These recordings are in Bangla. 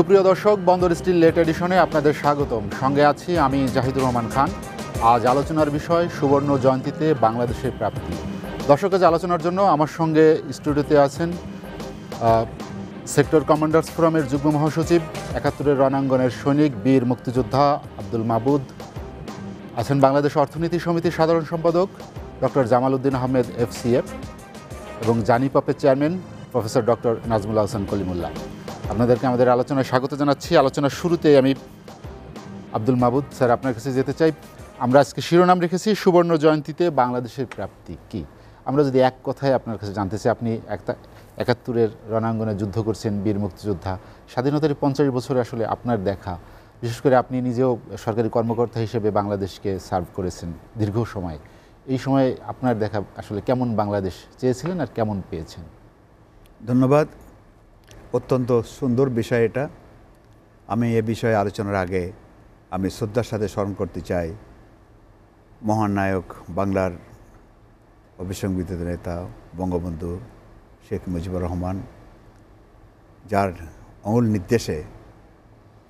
সুপ্রিয় দর্শক, বন্দর স্টিল লেট এডিশনে আপনাদের স্বাগতম। সঙ্গে আছি আমি জাহিদুর রহমান খান। আজ আলোচনার বিষয়, সুবর্ণ জয়ন্তীতে বাংলাদেশের প্রাপ্তি। দর্শক, আজ আলোচনার জন্য আমার সঙ্গে স্টুডিওতে আছেন সেক্টর কমান্ডার্স ফোরামের যুগ্ম মহাসচিব, একাত্তরের রণাঙ্গনের সৈনিক, বীর মুক্তিযোদ্ধা আব্দুল মাবুদ। আছেন বাংলাদেশ অর্থনীতি সমিতির সাধারণ সম্পাদক, ডক্টর জামাল উদ্দিন আহমেদ এফসিএফ এবং জানি পপের chairman, professor doctor Nazmul Hasan Kalimullah. আপনাদেরকে আমাদের আলোচনায় স্বাগত জানাচ্ছি। আলোচনার শুরুতেই আমি আব্দুল মাবুদ। স্যার, আপনার কাছে যেতে চাই। আমরা আজকে শিরোনাম রেখেছি, সুবর্ণ জয়ন্তীতে বাংলাদেশের প্রাপ্তি কি? আমরা যদি এক কথায় আপনার কাছে জানতে চাই, আপনি একটা একাত্তরের রণাঙ্গনে যুদ্ধ করছেন, বীর মুক্তিযোদ্ধা। স্বাধীনতার পঞ্চাশ বছরে আসলে আপনার দেখা। বিশেষ করে আপনি নিজেও সরকারি কর্মকর্তা হিসেবে বাংলাদেশকে সার্ভ করেছেন দীর্ঘ সময়। এই সময় আপনার দেখা আসলে কেমন বাংলাদেশ চেয়েছিলেন আর কেমন পেয়েছেন? ধন্যবাদ। অত্যন্ত সুন্দর বিষয় এটা। আমি এ বিষয়ে আলোচনার আগে আমি শ্রদ্ধার সাথে স্মরণ করতে চাই মহান নায়ক বাংলার অবিসংবিত নেতা বঙ্গবন্ধু শেখ মুজিবুর রহমান, যার অমূল নির্দেশে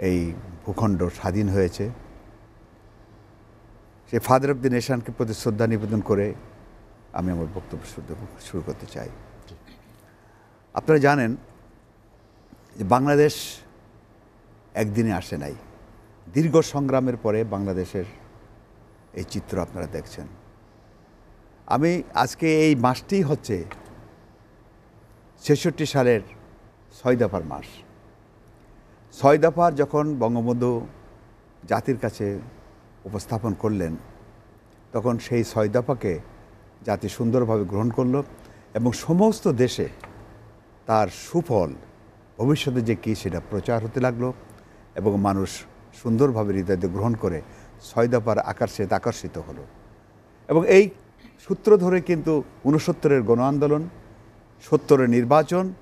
এই ভূখণ্ড স্বাধীন হয়েছে। সেই ফাদার অফ দি নেশনকে প্রতি শ্রদ্ধা নিবেদন করে আমি আমার বক্তব্য শুরু করতে চাই। আপনারা জানেন যে বাংলাদেশ একদিনে আসে নাই। দীর্ঘ সংগ্রামের পরে বাংলাদেশের এই চিত্র আপনারা দেখছেন। আমি আজকে এই মাসটি হচ্ছে ছেষট্টি সালের ছয় দফার মাস। ছয় দফার যখন বঙ্গবন্ধু জাতির কাছে উপস্থাপন করলেন, তখন সেই ছয় দফাকে জাতি সুন্দরভাবে গ্রহণ করল এবং সমস্ত দেশে তার সুফল ভবিষ্যতে যে কী সেটা প্রচার হতে লাগল এবং মানুষ সুন্দরভাবে হৃদয়তে গ্রহণ করে ছয় দফার আকর্ষিত হলো। এবং এই সূত্র ধরে কিন্তু ঊনসত্তরের গণ আন্দোলন, সত্তরের নির্বাচন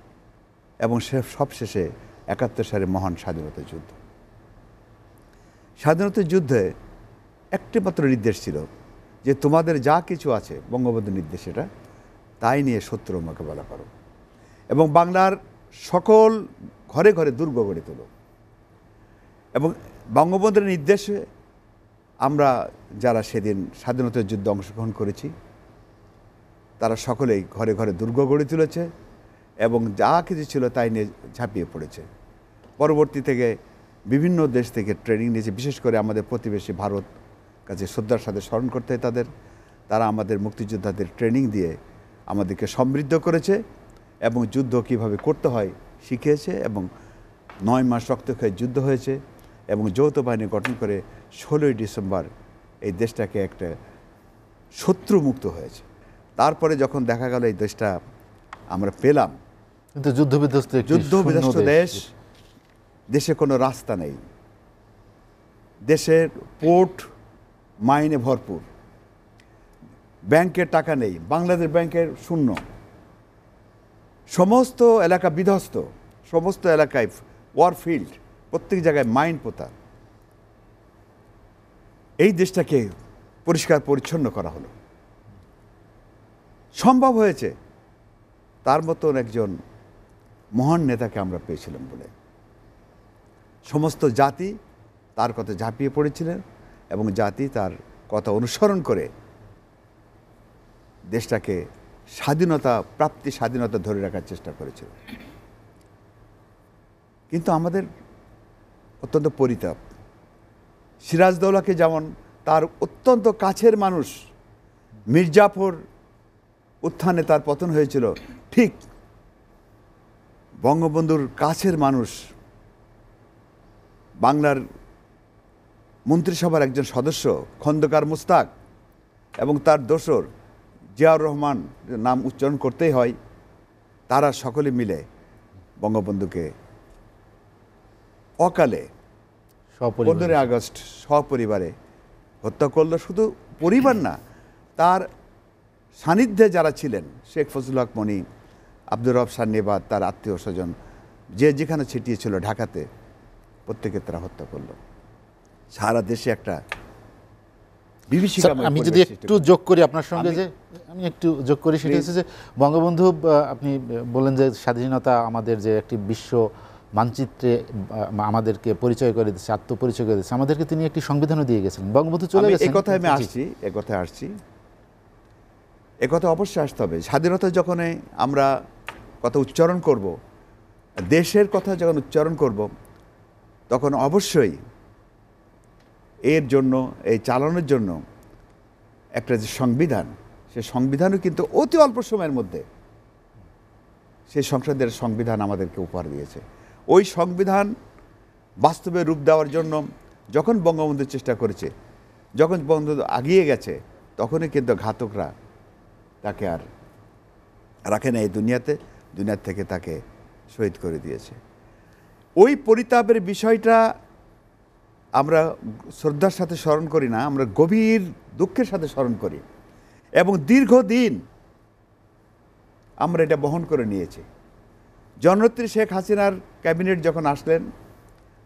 এবং সে সবশেষে একাত্তর সালের মহান স্বাধীনতা যুদ্ধ। স্বাধীনতা যুদ্ধে একটি মাত্র নির্দেশ ছিল যে তোমাদের যা কিছু আছে, বঙ্গবন্ধু নির্দেশ এটা তাই নিয়ে শত্রু মোকাবেলা করো। এবং বাংলার সকল ঘরে ঘরে দুর্গ গড়ে তোলো। এবং বঙ্গবন্ধুর নির্দেশে আমরা যারা সেদিন স্বাধীনতার যুদ্ধে অংশগ্রহণ করেছি, তারা সকলেই ঘরে ঘরে দুর্গ গড়ে তুলেছে এবং যা কিছু ছিল তাই নিয়ে ঝাঁপিয়ে পড়েছে। পরবর্তী থেকে বিভিন্ন দেশ থেকে ট্রেনিং নিয়েছে, বিশেষ করে আমাদের প্রতিবেশী ভারত কাছে শ্রদ্ধার সাথে স্মরণ করতে হয় তাদের। তারা আমাদের মুক্তিযোদ্ধাদের ট্রেনিং দিয়ে আমাদেরকে সমৃদ্ধ করেছে। এবং যুদ্ধ কীভাবে করতে হয় শিখিয়েছে এবং নয় মাস রক্তক্ষয়ী যুদ্ধ হয়েছে এবং যৌথ বাহিনী গঠন করে ষোলোই ডিসেম্বর এই দেশটাকে একটা শত্রুমুক্ত হয়েছে। তারপরে যখন দেখা গেল এই দেশটা আমরা পেলাম কিন্তু যুদ্ধ বিধ্বস্ত একটি যুদ্ধ বিধ্বস্ত দেশ। দেশ দেশে কোনো রাস্তা নেই। দেশের পোর্ট মাইনে ভরপুর। ব্যাংকের টাকা নেই বাংলাদেশ ব্যাংকের শূন্য। সমস্ত এলাকা বিধ্বস্ত, সমস্ত এলাকায় ওয়ার ফিল্ড প্রত্যেক জায়গায় মাইন পোতা। এই দেশটাকে পরিষ্কার পরিচ্ছন্ন করা হলো। সম্ভব হয়েছে। তার মতন একজন মহান নেতাকে আমরা পেয়েছিলাম বলে। সমস্ত জাতি তার কথা ঝাঁপিয়ে পড়েছিলেন এবং জাতি তার কথা অনুসরণ করে দেশটাকে স্বাধীনতা, প্রাপ্তি স্বাধীনতা ধরে রাখার চেষ্টা করেছিল। কিন্তু আমাদের অত্যন্ত পরিতাপ। সিরাজদৌলাকে যেমন তার অত্যন্ত কাছের মানুষ মির্জাফর উত্থানে তার পতন হয়েছিল, ঠিক বঙ্গবন্ধুর কাছের মানুষ, বাংলার মন্ত্রিসভার একজন সদস্য খন্দকার মুস্তাক এবং তার দোসর জিয়াউর রহমান নাম উচ্চারণ করতেই হয় তারা সকলে মিলে বঙ্গবন্ধুকে অকালে পনেরোই আগস্ট সপরিবারে হত্যা করল। শুধু পরিবার না তার সান্নিধ্যে যারা ছিলেন শেখ ফজলুল হক মনি আব্দুর রব সান্নিবাদ তার আত্মীয় স্বজন যে যেখানে ছিটিয়েছিল ঢাকাতে প্রত্যেকে তারা হত্যা করল। সারা দেশে একটা আমি যদি একটু যোগ করি আপনার সঙ্গে যে আমি একটু যোগ করি সেটা হচ্ছে যে বঙ্গবন্ধু আপনি বললেন যে স্বাধীনতা আমাদের যে একটি বিশ্ব মানচিত্রে আমাদেরকে পরিচয় করে দিচ্ছে আত্মপরিচয় করে দিচ্ছে আমাদেরকে তিনি একটি সংবিধানও দিয়ে গেছিলেন বঙ্গবন্ধু চলে গেছেন এ কথায় আমি আসছি এ কথায় আসছি। কথা অবশ্যই আসতে হবে। স্বাধীনতা যখন আমরা কথা উচ্চারণ করব দেশের কথা যখন উচ্চারণ করব তখন অবশ্যই এর জন্য, এই চালানোর জন্য একটা যে সংবিধান, সে সংবিধানও কিন্তু অতি অল্প সময়ের মধ্যে সেই সংসদের সংবিধান আমাদেরকে উপহার দিয়েছে। ওই সংবিধান বাস্তবে রূপ দেওয়ার জন্য যখন বঙ্গবন্ধু চেষ্টা করেছে, যখন বঙ্গবন্ধু আগিয়ে গেছে, তখনই কিন্তু ঘাতকরা তাকে আর রাখে না এই দুনিয়াতে, দুনিয়ার থেকে তাকে শহীদ করে দিয়েছে। ওই পরিতাপের বিষয়টা আমরা শ্রদ্ধার সাথে স্মরণ করি না, আমরা গভীর দুঃখের সাথে স্মরণ করি। এবং দীর্ঘদিন আমরা এটা বহন করে নিয়েছি। জননেত্রী শেখ হাসিনার ক্যাবিনেট যখন আসলেন,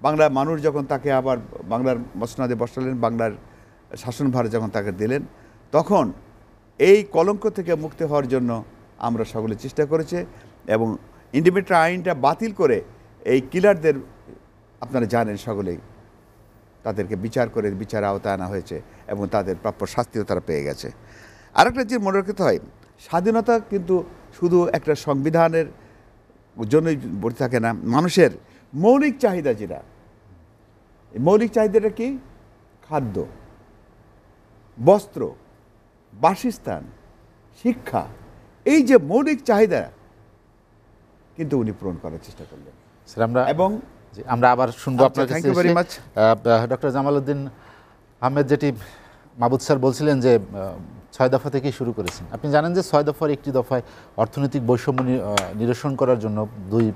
বাংলার মানুষ যখন তাকে আবার বাংলার মসনাদে বসালেন, বাংলার শাসনভার যখন তাকে দিলেন, তখন এই কলঙ্ক থেকে মুক্তি হওয়ার জন্য আমরা সকলে চেষ্টা করেছে এবং ইন্ডিপেন্ডেন্ট আইনটা বাতিল করে এই কিলারদের আপনারা জানেন সকলেই। তাদেরকে বিচার করে বিচার আওতায় আনা হয়েছে এবং তাদের প্রাপ্য শাস্তিও তারা পেয়ে গেছে। আরেকটা যে মনে রাখতে হয় স্বাধীনতা কিন্তু শুধু একটা সংবিধানের জন্যই বসে থাকে না মানুষের মৌলিক চাহিদা যেটা মৌলিক চাহিদাটা কি? খাদ্য বস্ত্র বাসস্থান শিক্ষা এই যে মৌলিক চাহিদা কিন্তু উনি পূরণ করার চেষ্টা করলেন। স্যার আমরা এবং আমরা আবার শুনব আচ্ছা, আপনার কাছে. ডক্টর জামালউদ্দিন আহমেদ যেটি মাহবুদ স্যার বলছিলেন যে ছয় দফা থেকেই শুরু করেছেন। আপনি জানেন যে ছয় দফার একটি দফায় অর্থনৈতিক বৈষম্য নিরসন করার জন্য দুই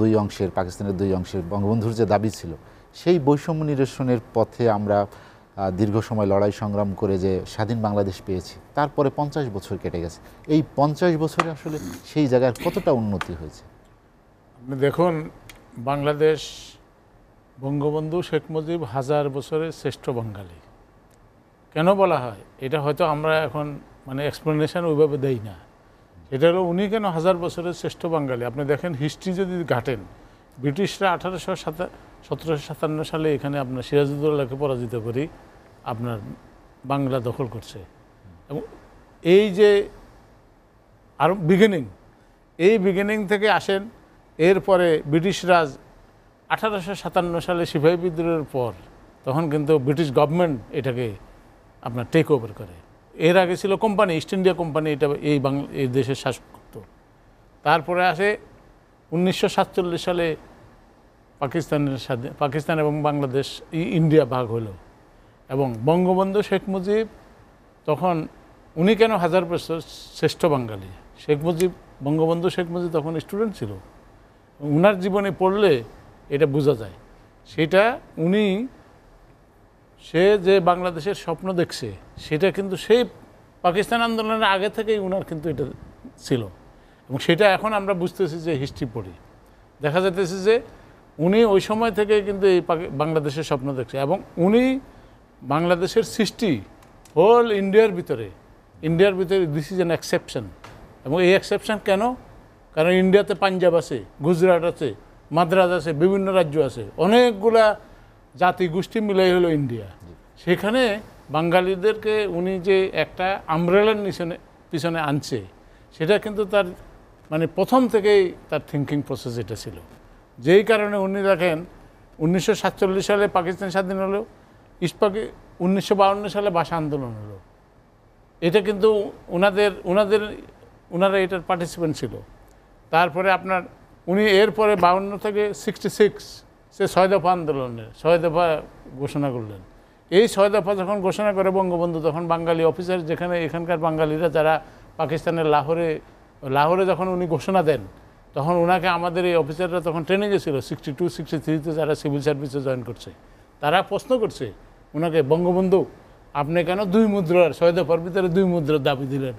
দুই অংশের পাকিস্তানের দুই অংশের বঙ্গবন্ধুর যে দাবি ছিল সেই বৈষম্য নিরসনের পথে আমরা দীর্ঘ সময় লড়াই সংগ্রাম করে যে স্বাধীন বাংলাদেশ পেয়েছি তারপরে পঞ্চাশ বছর কেটে গেছে। এই পঞ্চাশ বছরে আসলে সেই জায়গার কতটা উন্নতি হয়েছে? আপনি দেখুন বাংলাদেশ বঙ্গবন্ধু শেখ মুজিব হাজার বছরের শ্রেষ্ঠ বাঙালি। কেন বলা হয়? এটা হয়তো আমরা এখন মানে এক্সপ্লেনেশন ওইভাবে দেই না। এটা হলো উনি কেন হাজার বছরের শ্রেষ্ঠ বাঙালি? আপনি দেখেন হিস্ট্রি যদি ঘাটেন, ব্রিটিশরা আঠারোশো সাতা, সতেরোশো সাতান্ন সালে এখানে আপনার সিরাজউদ্দৌলাকে পরাজিত করি আপনার বাংলা দখল করছে। এবং এই যে, আর বিগিনিং এই বিগিনিং থেকে আসেন এরপরে ব্রিটিশ রাজ আঠারোশো সাতান্ন সালে সিপাহী বিদ্রোহের পর তখন কিন্তু ব্রিটিশ গভর্নমেন্ট এটাকে আপনার টেক ওভার করে। এর আগে ছিল কোম্পানি ইস্ট ইন্ডিয়া কোম্পানি এটা এই বাংলা এই দেশের শাসক করতো তারপরে আসে উনিশশো সাতচল্লিশ সালে পাকিস্তানের সাথে, পাকিস্তান এবং বাংলাদেশ ইন্ডিয়া ভাগ হলো। এবং বঙ্গবন্ধু শেখ মুজিব তখন, উনি কেন হাজার বছর শ্রেষ্ঠ বাঙালি? শেখ মুজিব, বঙ্গবন্ধু শেখ মুজিব তখন স্টুডেন্ট ছিল। উনার জীবনে পড়লে এটা বোঝা যায়। সেটা উনি, সে যে বাংলাদেশের স্বপ্ন দেখছে, সেটা কিন্তু সেই পাকিস্তান আন্দোলনের আগে থেকেই উনার কিন্তু এটা ছিল। এবং সেটা এখন আমরা বুঝতেছি যে হিস্ট্রি পড়ি। দেখা যাইতেছে যে উনি ওই সময় থেকে কিন্তু এই বাংলাদেশের স্বপ্ন দেখছে এবং উনি বাংলাদেশের সৃষ্টি হোল ইন্ডিয়ার ভিতরে ইন্ডিয়ার ভিতরে দিস ইজ অ্যান এক্সেপশন এবং এই এক্সেপশন কেন? কারণ ইন্ডিয়াতে পাঞ্জাব আছে গুজরাট আছে মাদ্রাজ আছে বিভিন্ন রাজ্য আছে। অনেকগুলা জাতি গোষ্ঠী মিলাই হলো ইন্ডিয়া। সেখানে বাঙালিদেরকে উনি যে একটা আমব্রেলার নিচনে পিছনে আনছে সেটা কিন্তু তার মানে প্রথম থেকেই তার থিঙ্কিং প্রসেস এটা ছিল। যেই কারণে উনি দেখেন উনিশশো সাতচল্লিশ সালে পাকিস্তান স্বাধীন হলো ইস্ট পাকি উনিশশো সালে ভাষা আন্দোলন হলো। এটা কিন্তু ওনাদের ওনাদের ওনারা এটার পার্টিসিপেন্ট ছিল। তারপরে আপনার উনি এরপরে বাউন্ন থেকে সিক্সটি সিক্স সে ছয় দফা আন্দোলনের ছয় দফা ঘোষণা করলেন। এই ছয় দফা যখন ঘোষণা করে বঙ্গবন্ধু, তখন বাঙালি অফিসার যেখানে, এখানকার বাঙালিরা যারা পাকিস্তানের লাহোরে লাহোরে যখন উনি ঘোষণা দেন, তখন ওনাকে আমাদের এই অফিসাররা তখন ট্রেনে গেছিল সিক্সটি টু সিক্সটি থ্রিতে যারা সিভিল সার্ভিসে জয়েন করছে। তারা প্রশ্ন করছে ওনাকে বঙ্গবন্ধু, আপনি কেন দুই মুদ্রার, ছয় দফার ভিতরে দুই মুদ্রার দাবি দিলেন?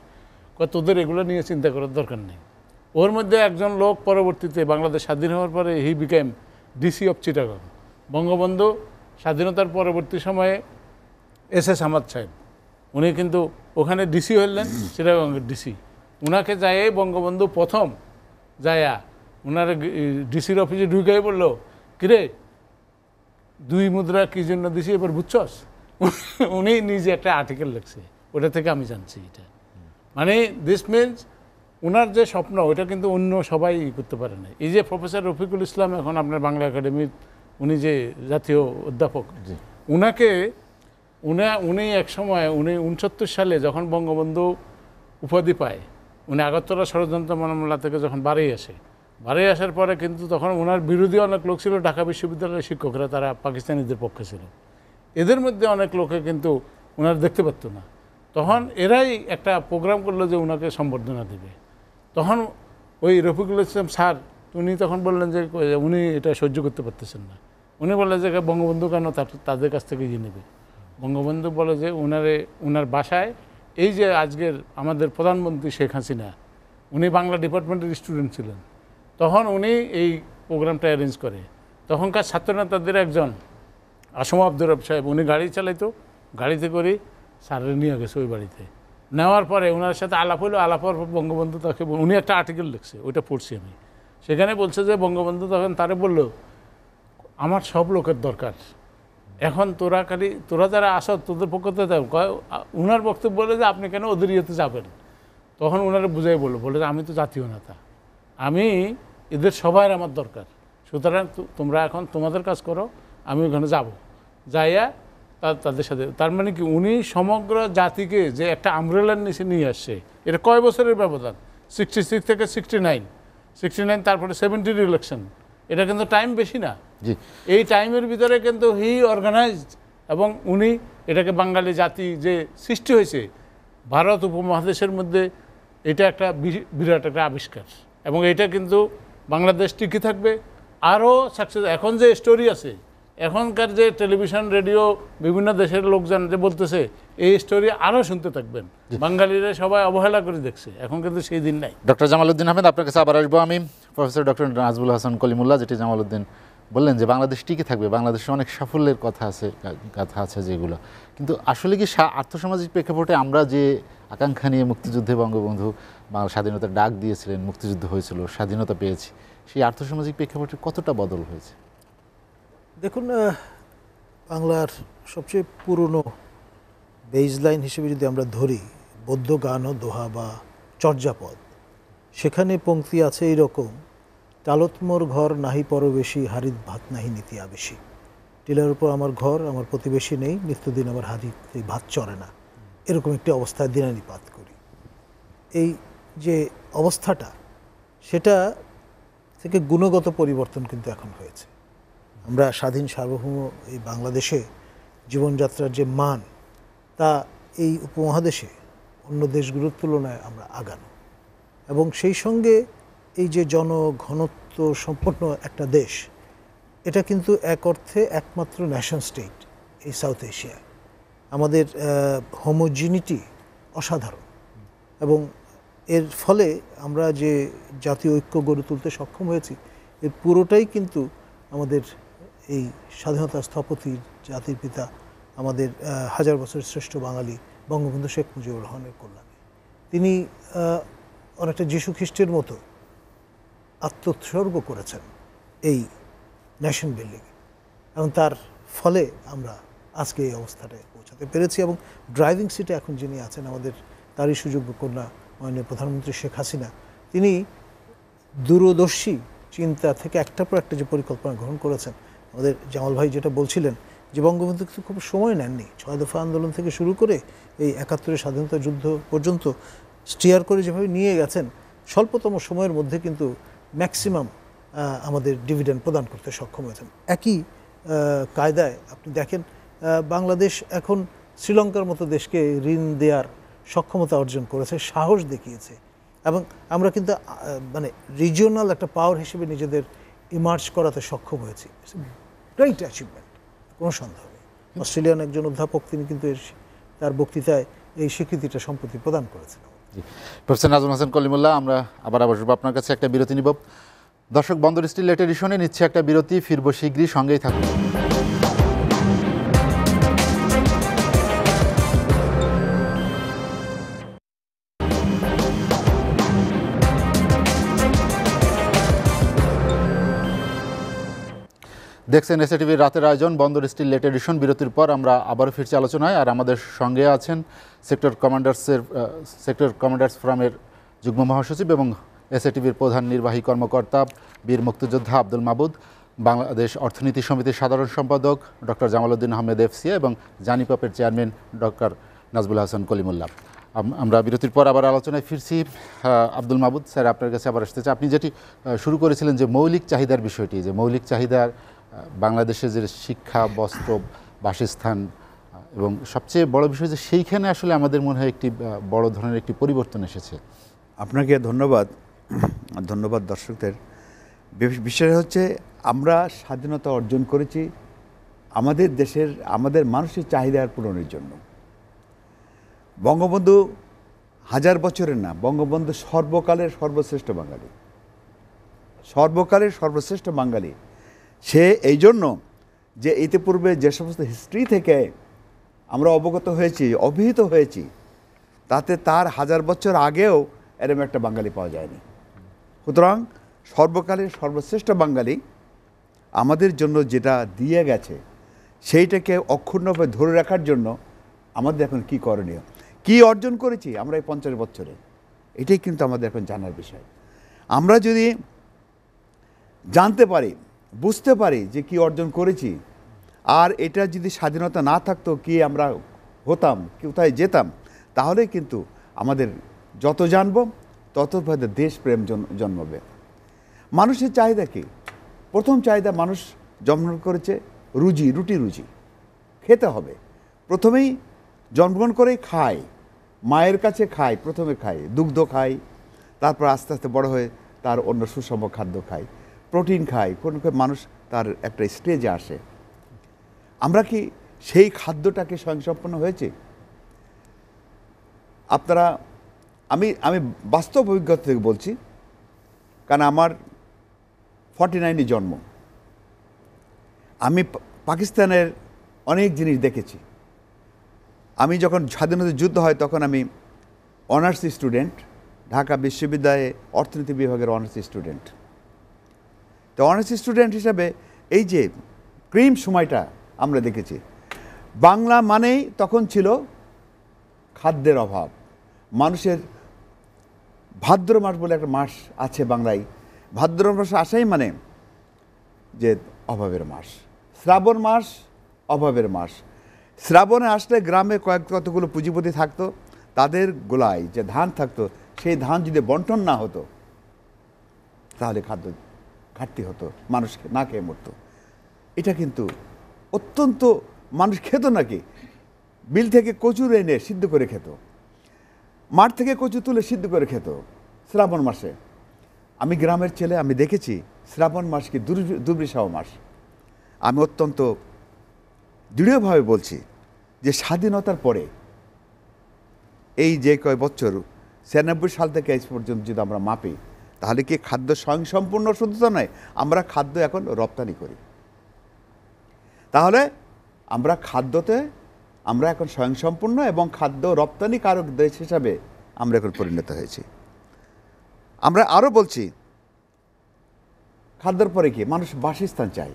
তোদের এগুলো নিয়ে চিন্তা করার দরকার নেই। ওর মধ্যে একজন লোক পরবর্তীতে বাংলাদেশ স্বাধীন হওয়ার পরে he became DC of Chittagong Bangabandhu স্বাধীনতার পরবর্তী সময়ে এস এস আহমদ সাহেব, উনি কিন্তু ওখানে ডিসি হলেন চিটাগংয়ের ডিসি উনাকে যায় বঙ্গবন্ধু প্রথম যায়া ওনার ডিসির অফিসে ঢুকেই বলল, কিরে, দুই মুদ্রা কি জন্য দিছি এবার বুঝছস? উনি নিজে একটা আর্টিকেল লিখছে, ওটা থেকে আমি জানছি এটা। মানে দিস মিনস ওনার যে স্বপ্ন ওটা কিন্তু অন্য সবাই করতে পারে না এই যে প্রফেসর রফিকুল ইসলাম এখন আপনার বাংলা একাডেমির উনি যে জাতীয় অধ্যাপক উনাকে উনা উনি এক সময় উনি উনসত্তর সালে যখন বঙ্গবন্ধু উপাধি পায় উনি আগরতলা ষড়যন্ত্র মামলা থেকে যখন বাড়ি আসে বাড়ি আসার পরে কিন্তু তখন ওনার বিরোধী অনেক লোক ছিল ঢাকা বিশ্ববিদ্যালয়ের শিক্ষকরা তারা পাকিস্তানিদের পক্ষে ছিল। এদের মধ্যে অনেক লোকে কিন্তু ওনার দেখতে পারতো না। তখন এরাই একটা প্রোগ্রাম করল যে ওনাকে সম্বর্ধনা দেবে। তখন ওই রফিকুল ইসলাম স্যার, উনি তখন বললেন যে উনি এটা সহ্য করতে পারতেছেন না। উনি বললেন যে, বঙ্গবন্ধু কেন তাদের কাছ থেকে ইয়ে নেবে? বঙ্গবন্ধু বলে যে ওনারে ওনার বাসায়, এই যে আজকের আমাদের প্রধানমন্ত্রী শেখ হাসিনা, উনি বাংলা ডিপার্টমেন্টের স্টুডেন্ট ছিলেন। তখন উনি এই প্রোগ্রামটা অ্যারেঞ্জ করে। তখনকার ছাত্রনেতাদের একজন, আসম আব্দুর সাহেব, উনি গাড়ি চালাইতো, গাড়িতে করে স্যারের নিয়ে গেছে ওই বাড়িতে। নেওয়ার পরে ওনার সাথে আলাপ হলো আলাপ হওয়ার বঙ্গবন্ধু তাকে উনি একটা আর্টিকেল লিখছে, ওইটা পড়ছি আমি। সেখানে বলছে যে বঙ্গবন্ধু তখন তারে বলল, আমার সব লোকের দরকার। এখন তোরা খালি, তোরা যারা আসো তোদের পক্ষ থেকে উনার বক্তব্য বলে যে, আপনি কেন ওদের ইয়েতে যাবেন? তখন ওনারা বুঝাই বলল বলে যে, আমি তো জাতীয় নেতা। আমি, এদের সবার আমার দরকার। সুতরাং তোমরা এখন তোমাদের কাজ করো, আমি ওখানে যাব। যাইয়া তাদের সাথে। তার মানে কি উনি সমগ্র জাতিকে যে একটা আমব্রেলার নিচে নিয়ে আসছে। এটা কয় বছরের ব্যবধান? সিক্সটি সিক্স থেকে সিক্সটি নাইন সিক্সটি নাইন তারপরে সেভেন্টির ইলেকশন এটা কিন্তু টাইম বেশি না। জি। এই টাইমের ভিতরে কিন্তু হি অর্গানাইজড এবং উনি এটাকে বাঙালি জাতি যে সৃষ্টি হয়েছে ভারত উপমহাদেশের মধ্যে এটা একটা বিরাট একটা আবিষ্কার। এবং এটা কিন্তু বাংলাদেশ টিকে থাকবে। আরও সাকসেস এখন যে স্টোরি আছে এখনকার যে টেলিভিশন রেডিও বিভিন্ন দেশের লোকজন যে বলতেছে এই স্টোরি আরও শুনতে থাকবেন। বাঙালিরা সবাই অবহেলা করে দেখছে। এখন কিন্তু সেই দিন নাই। ডক্টর জামালউদ্দিন আহমেদ আপনার কাছে আবার আসব আমি। প্রফেসর ডক্টর নাজবুল হাসান কলিমুল্লাহ যেটি জামালউদ্দিন বললেন যে বাংলাদেশ টিকে থাকবে। বাংলাদেশে অনেক সাফল্যের কথা আছে কথা আছে যেগুলো। কিন্তু আসলে কি আর্থসামাজিক প্রেক্ষাপটে আমরা যে আকাঙ্ক্ষা নিয়ে মুক্তিযুদ্ধে বঙ্গবন্ধু বাংলা স্বাধীনতার ডাক দিয়েছিলেন মুক্তিযুদ্ধ হয়েছিল স্বাধীনতা পেয়েছি সেই আর্থসামাজিক প্রেক্ষাপটে কতটা বদল হয়েছে? দেখুন বাংলার সবচেয়ে পুরনো বেজ লাইন হিসেবে যদি আমরা ধরি, বৌদ্ধ গান ও দোহা বা চর্যাপদ, সেখানে পংক্তি আছে এইরকম টালতমোর ঘর নাহি পরবেশী, হারিত ভাত নাহি নীতি আবেশী। টিলার উপর আমার ঘর, আমার প্রতিবেশী নেই, নিত্যদিন আমার হারিতে ভাত চড়ে না। এরকম একটি অবস্থায় দিনানিপাত করি। এই যে অবস্থাটা, সেটা থেকে গুণগত পরিবর্তন কিন্তু এখন হয়েছে। আমরা স্বাধীন সার্বভৌম এই বাংলাদেশে জীবনযাত্রার যে মান, তা এই উপমহাদেশে অন্য দেশগুলোর তুলনায় আমরা আগানো। এবং সেই সঙ্গে এই যে জনঘনত্ব সম্পন্ন একটা দেশ, এটা কিন্তু এক অর্থে একমাত্র ন্যাশন স্টেট এই সাউথ এশিয়া আমাদের হোমোজিনিটি অসাধারণ। এবং এর ফলে আমরা যে জাতীয় ঐক্য গড়ে তুলতে সক্ষম হয়েছি, এর পুরোটাই কিন্তু আমাদের এই স্বাধীনতা স্থপতি জাতির পিতা আমাদের হাজার বছরের শ্রেষ্ঠ বাঙালি বঙ্গবন্ধু শেখ মুজিবুর রহমানের কল্যাণে তিনি অনেকটা যীশু খ্রিস্টের মতো আত্মোৎসর্গ করেছেন এই ন্যাশন বিল্ডিং এবং তার ফলে আমরা আজকে এই অবস্থাটায় পৌঁছাতে পেরেছি এবং ড্রাইভিং সিটে এখন যিনি আছেন আমাদের তারই সুযোগ্য কন্যা মাননীয় প্রধানমন্ত্রী শেখ হাসিনা, তিনি দূরদর্শী চিন্তা থেকে একটা পর একটা যে পরিকল্পনা গ্রহণ করেছেন আমাদের জামাল ভাই যেটা বলছিলেন যে বঙ্গবন্ধু কিন্তু খুব সময় নেননি। ছয় দফা আন্দোলন থেকে শুরু করে এই একাত্তরের স্বাধীনতা যুদ্ধ পর্যন্ত স্টিয়ার করে যেভাবে নিয়ে গেছেন, স্বল্পতম সময়ের মধ্যে কিন্তু ম্যাক্সিমাম আমাদের ডিভিডেন্ড প্রদান করতে সক্ষম হয়েছেন। একই কায়দায় আপনি দেখেন বাংলাদেশ এখন শ্রীলঙ্কার মতো দেশকে ঋণ দেওয়ার সক্ষমতা অর্জন করেছে, সাহস দেখিয়েছে এবং আমরা কিন্তু মানে রিজিওনাল একটা পাওয়ার হিসেবে নিজেদের ইমার্জ করাতে সক্ষম হয়েছি। গ্রেট অ্যাচিভমেন্ট কোনো সন্দেহ নেই। অস্ট্রেলিয়ান একজন অধ্যাপক তিনি কিন্তু এর তার বক্তৃতায় এই স্বীকৃতিটা সম্প্রতি প্রদান করেছেন। প্রফেসর নাজম হাসান কলিমুল্লাহ আমরা আবার আবার আপনার কাছে একটা বিরতি নিব। দর্শক বন্দর স্টিল লেট এডিশনে নিচ্ছে একটা বিরতি। ফিরবো শীঘ্রই সঙ্গেই থাকুন। দেখছেন এসএ টিভির রাতের আয়োজন, বন্দর স্টিল লেট এডিশন বিরতির পর আমরা আবারও ফিরছি আলোচনায়। আর আমাদের সঙ্গে আছেন সেক্টর কমান্ডার্সের সেক্টর কমান্ডার্স ফোরামের যুগ্ম মহাসচিব এবং এসএ টিভির প্রধান নির্বাহী কর্মকর্তা বীর মুক্তিযোদ্ধা আব্দুল মাবুদ, বাংলাদেশ অর্থনীতি সমিতির সাধারণ সম্পাদক ডক্টর জামালউদ্দিন আহমেদ এফসিয়া এবং জানিপপের চেয়ারম্যান ডক্টর নাজবুল হাসান কলিমুল্লাহ। আমরা বিরতির পর আবার আলোচনায় ফিরছি। আব্দুল মাবুদ, স্যার, আপনার কাছে আবার আসতে চাই। আপনি যেটি শুরু করেছিলেন যে মৌলিক চাহিদার বিষয়টি, যে মৌলিক চাহিদার বাংলাদেশে যে শিক্ষা, বস্ত্র, বাসস্থান, এবং সবচেয়ে বড় বিষয় যে সেইখানে আসলে আমাদের মনে হয় একটি বড় ধরনের একটি পরিবর্তন এসেছে। আপনাকে ধন্যবাদ। ধন্যবাদ দর্শকদের। বিষয় হচ্ছে আমরা স্বাধীনতা অর্জন করেছি আমাদের দেশের, আমাদের মানুষের চাহিদার পূরণের জন্য। বঙ্গবন্ধু হাজার বছরের না বঙ্গবন্ধু সর্বকালের সর্বশ্রেষ্ঠ বাঙালি। সর্বকালের সর্বশ্রেষ্ঠ বাঙালি। সে এই জন্য যে ইতিপূর্বে যে সমস্ত হিস্ট্রি থেকে আমরা অবগত হয়েছি, অভিহিত হয়েছি, তাতে তার হাজার বছর আগেও এরম একটা বাঙালি পাওয়া যায়নি। সুতরাং সর্বকালের সর্বশ্রেষ্ঠ বাঙালি আমাদের জন্য যেটা দিয়ে গেছে, সেইটাকে অক্ষুণ্ণভাবে ধরে রাখার জন্য আমাদের এখন কি করণীয়? কি অর্জন করেছি আমরা এই পঞ্চাশ বছরে? এটাই কিন্তু আমাদের এখন জানার বিষয়। আমরা যদি জানতে পারি বুঝতে পারি যে কি অর্জন করেছি। আর এটা যদি স্বাধীনতা না থাকতো, কি আমরা হতাম, কোথায় যেতাম, তাহলে কিন্তু আমাদের যত জানব, তত ভাবে দেশপ্রেম জন- জন্মাবে। মানুষের চাহিদা কি? প্রথম চাহিদা মানুষ জন্ম করেছে রুজি, রুটি রুজি। খেতে হবে। প্রথমেই জন্মগ্রহণ করেই খায়। মায়ের কাছে খায়, প্রথমে খায়। দুগ্ধ খায়। তারপর আস্তে আস্তে বড় হয়ে তার অন্য সুষম খাদ্য খায়। প্রোটিন কোন কোন মানুষ তার একটা স্টেজে আসে। আমরা কি সেই খাদ্যটাকে স্বয়ংসম্পন্ন হয়েছে? আপনারা, আমি আমি বাস্তব অভিজ্ঞতা থেকে বলছি, কারণ আমার ফর্টি নাইনে জন্ম। আমি পাকিস্তানের অনেক জিনিস দেখেছি। আমি যখন স্বাধীনতা যুদ্ধ হয়, তখন আমি অনার্স স্টুডেন্ট ঢাকা বিশ্ববিদ্যালয়ে অর্থনীতি বিভাগের অনার্স স্টুডেন্ট তো অনার্স স্টুডেন্ট হিসাবে এই যে ক্রিম সময়টা আমরা দেখেছি, বাংলা মানেই তখন ছিল খাদ্যের অভাব। মানুষের ভাদ্র মাস বলে একটা মাস আছে বাংলায়। ভাদ্র মাস আসাই মানে যে অভাবের মাস। শ্রাবণ মাস অভাবের মাস। শ্রাবণে আসলে গ্রামে কয়েক কতগুলো পুঁজিপতি থাকতো, তাদের গোলায় যে ধান থাকতো, সেই ধান যদি বন্টন না হতো, তাহলে খাদ্য ঘাটতি হতো মানুষ না খেয়ে মরতো। এটা কিন্তু অত্যন্ত মানুষ খেত নাকি? বিল থেকে কচুর এনে সিদ্ধ করে খেত। মাঠ থেকে কচু তুলে সিদ্ধ করে খেত শ্রাবণ মাসে। আমি গ্রামের ছেলে, আমি দেখেছি শ্রাবণ মাস কি দুর্বি- দুর্বিষহ মাস। আমি অত্যন্ত দৃঢ়ভাবে বলছি যে স্বাধীনতার পরে এই যে কয় বছর, ছিয়ানব্বই সাল থেকে আজ পর্যন্ত যদি আমরা মাপি তাহলে কি খাদ্য স্বয়ংসম্পূর্ণ শুধু তো নয়, আমরা খাদ্য এখন রপ্তানি করি। তাহলে আমরা খাদ্যতে আমরা এখন স্বয়ংসম্পূর্ণ এবং খাদ্য রপ্তানিকারক দেশ হিসাবে আমরা এখন পরিণত হয়েছি। আমরা আরও বলছি, খাদ্যর পরে কি মানুষ বাসস্থান চাই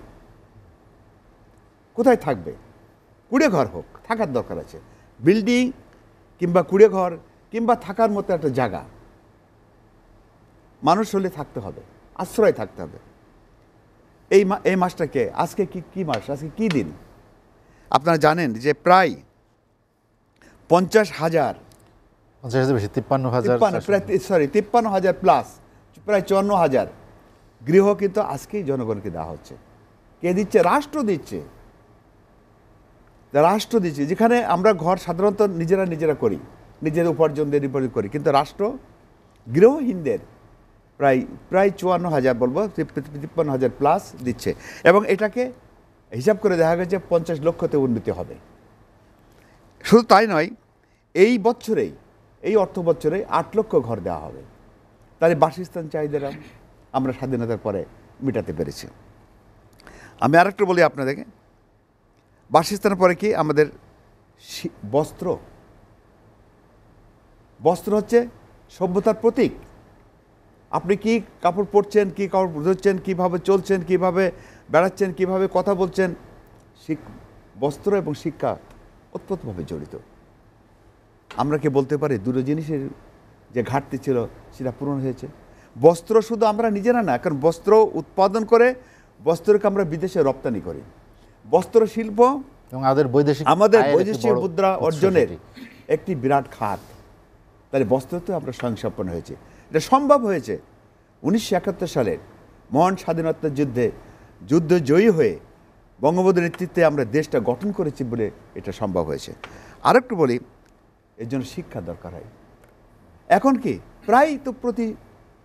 কোথায় থাকবে? কুড়ে ঘর হোক, থাকার দরকার আছে। বিল্ডিং কিংবা কুড়ে ঘর কিংবা থাকার মতো একটা জায়গা। মানুষ হলে থাকতে হবে আশ্রয় থাকতে হবে। এই মা এই মাসটাকে আজকে কি কি মাস? আজকে কি দিন? আপনারা জানেন যে প্রায় পঞ্চাশ হাজার তিপ্পান্ন হাজার প্রায় সরি তিপ্পান্ন হাজার প্লাস প্রায় চুয়ান্ন হাজার। গৃহ কিন্তু আজকেই জনগণকে দেওয়া হচ্ছে। কে দিচ্ছে? রাষ্ট্র দিচ্ছে। রাষ্ট্র দিচ্ছে। যেখানে আমরা ঘর সাধারণত নিজেরা নিজেরা করি নিজের উপার্জন দিয়ে উপার্জন করি। কিন্তু রাষ্ট্র গৃহহীনদের প্রায় প্রায় চুয়ান্ন হাজার বলব তিপ- তিপ্পান্ন হাজার প্লাস দিচ্ছে। এবং এটাকে হিসাব করে দেখা গেছে পঞ্চাশ লক্ষতে উন্নতি হবে। শুধু তাই নয়, এই বছরেই, এই অর্থ বছরে আট লক্ষ ঘর দেওয়া হবে। তাহলে বাসস্থান চাহিদারা আমরা স্বাধীনতার পরে মেটাতে পেরেছি। আমি আরেকটু বলি আপনাদেরকে, বাসস্থানের পরে কি আমাদের বস্ত্র? বস্ত্র হচ্ছে সভ্যতার প্রতীক। আপনি কি কাপড় পরছেন কি কাপড় ধরছেন কীভাবে চলছেন কীভাবে বেড়াচ্ছেন কীভাবে কথা বলছেন? শিক বস্ত্র এবং শিক্ষা ওতপ্রোতভাবে জড়িত। আমরা কি বলতে পারি দুটো জিনিসের যে ঘাটতি ছিল সেটা পূরণ হয়েছে। বস্ত্র শুধু আমরা নিজেরা না কারণ বস্ত্র উৎপাদন করে বস্ত্রকে আমরা বিদেশে রপ্তানি করি। বস্ত্র শিল্প এবং আমাদের বৈদেশিক আমাদের বৈদেশিক মুদ্রা অর্জনের একটি বিরাট খাত। তাহলে বস্ত্রতে আমরা স্বয়ংসম্পন্ন হয়েছে। এটা সম্ভব হয়েছে। উনিশশো একাত্তর সালের মহান স্বাধীনতার যুদ্ধে, যুদ্ধ জয়ী হয়ে বঙ্গবন্ধুর নেতৃত্বে আমরা দেশটা গঠন করেছি বলে এটা সম্ভব হয়েছে। আরেকটু বলি, এর জন্য শিক্ষা দরকার হয়। এখন কি প্রায় তো প্রতি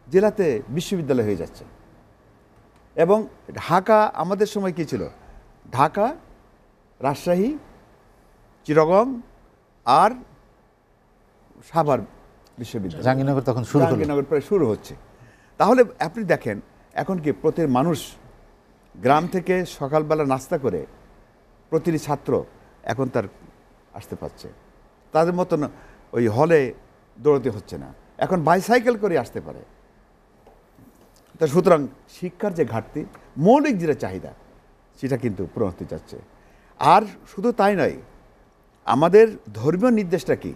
জেলাতে বিশ্ববিদ্যালয় হয়ে যাচ্ছে। এবং ঢাকা আমাদের সময় কী ছিল? ঢাকা, রাজশাহী চিরগং আর সাভার বিশ্ববিদ্যালয়। জাহাঙ্গীরনগর তখন শুরু জাহাঙ্গীরনগর প্রায় শুরু হচ্ছে। তাহলে আপনি দেখেন এখন কি প্রতি মানুষ গ্রাম থেকে সকালবেলা নাস্তা করে প্রতিটি ছাত্র এখন তার আসতে পারছে। তাদের মতন ওই হলে দৌড়তে হচ্ছে না। এখন বাইসাইকেল করে আসতে পারে। তা সুতরাং শিক্ষার যে ঘাটতি মৌলিক যেটা চাহিদা সেটা কিন্তু পূরণ হতে যাচ্ছে। আর শুধু তাই নয় আমাদের ধর্মীয় নির্দেশটা কি?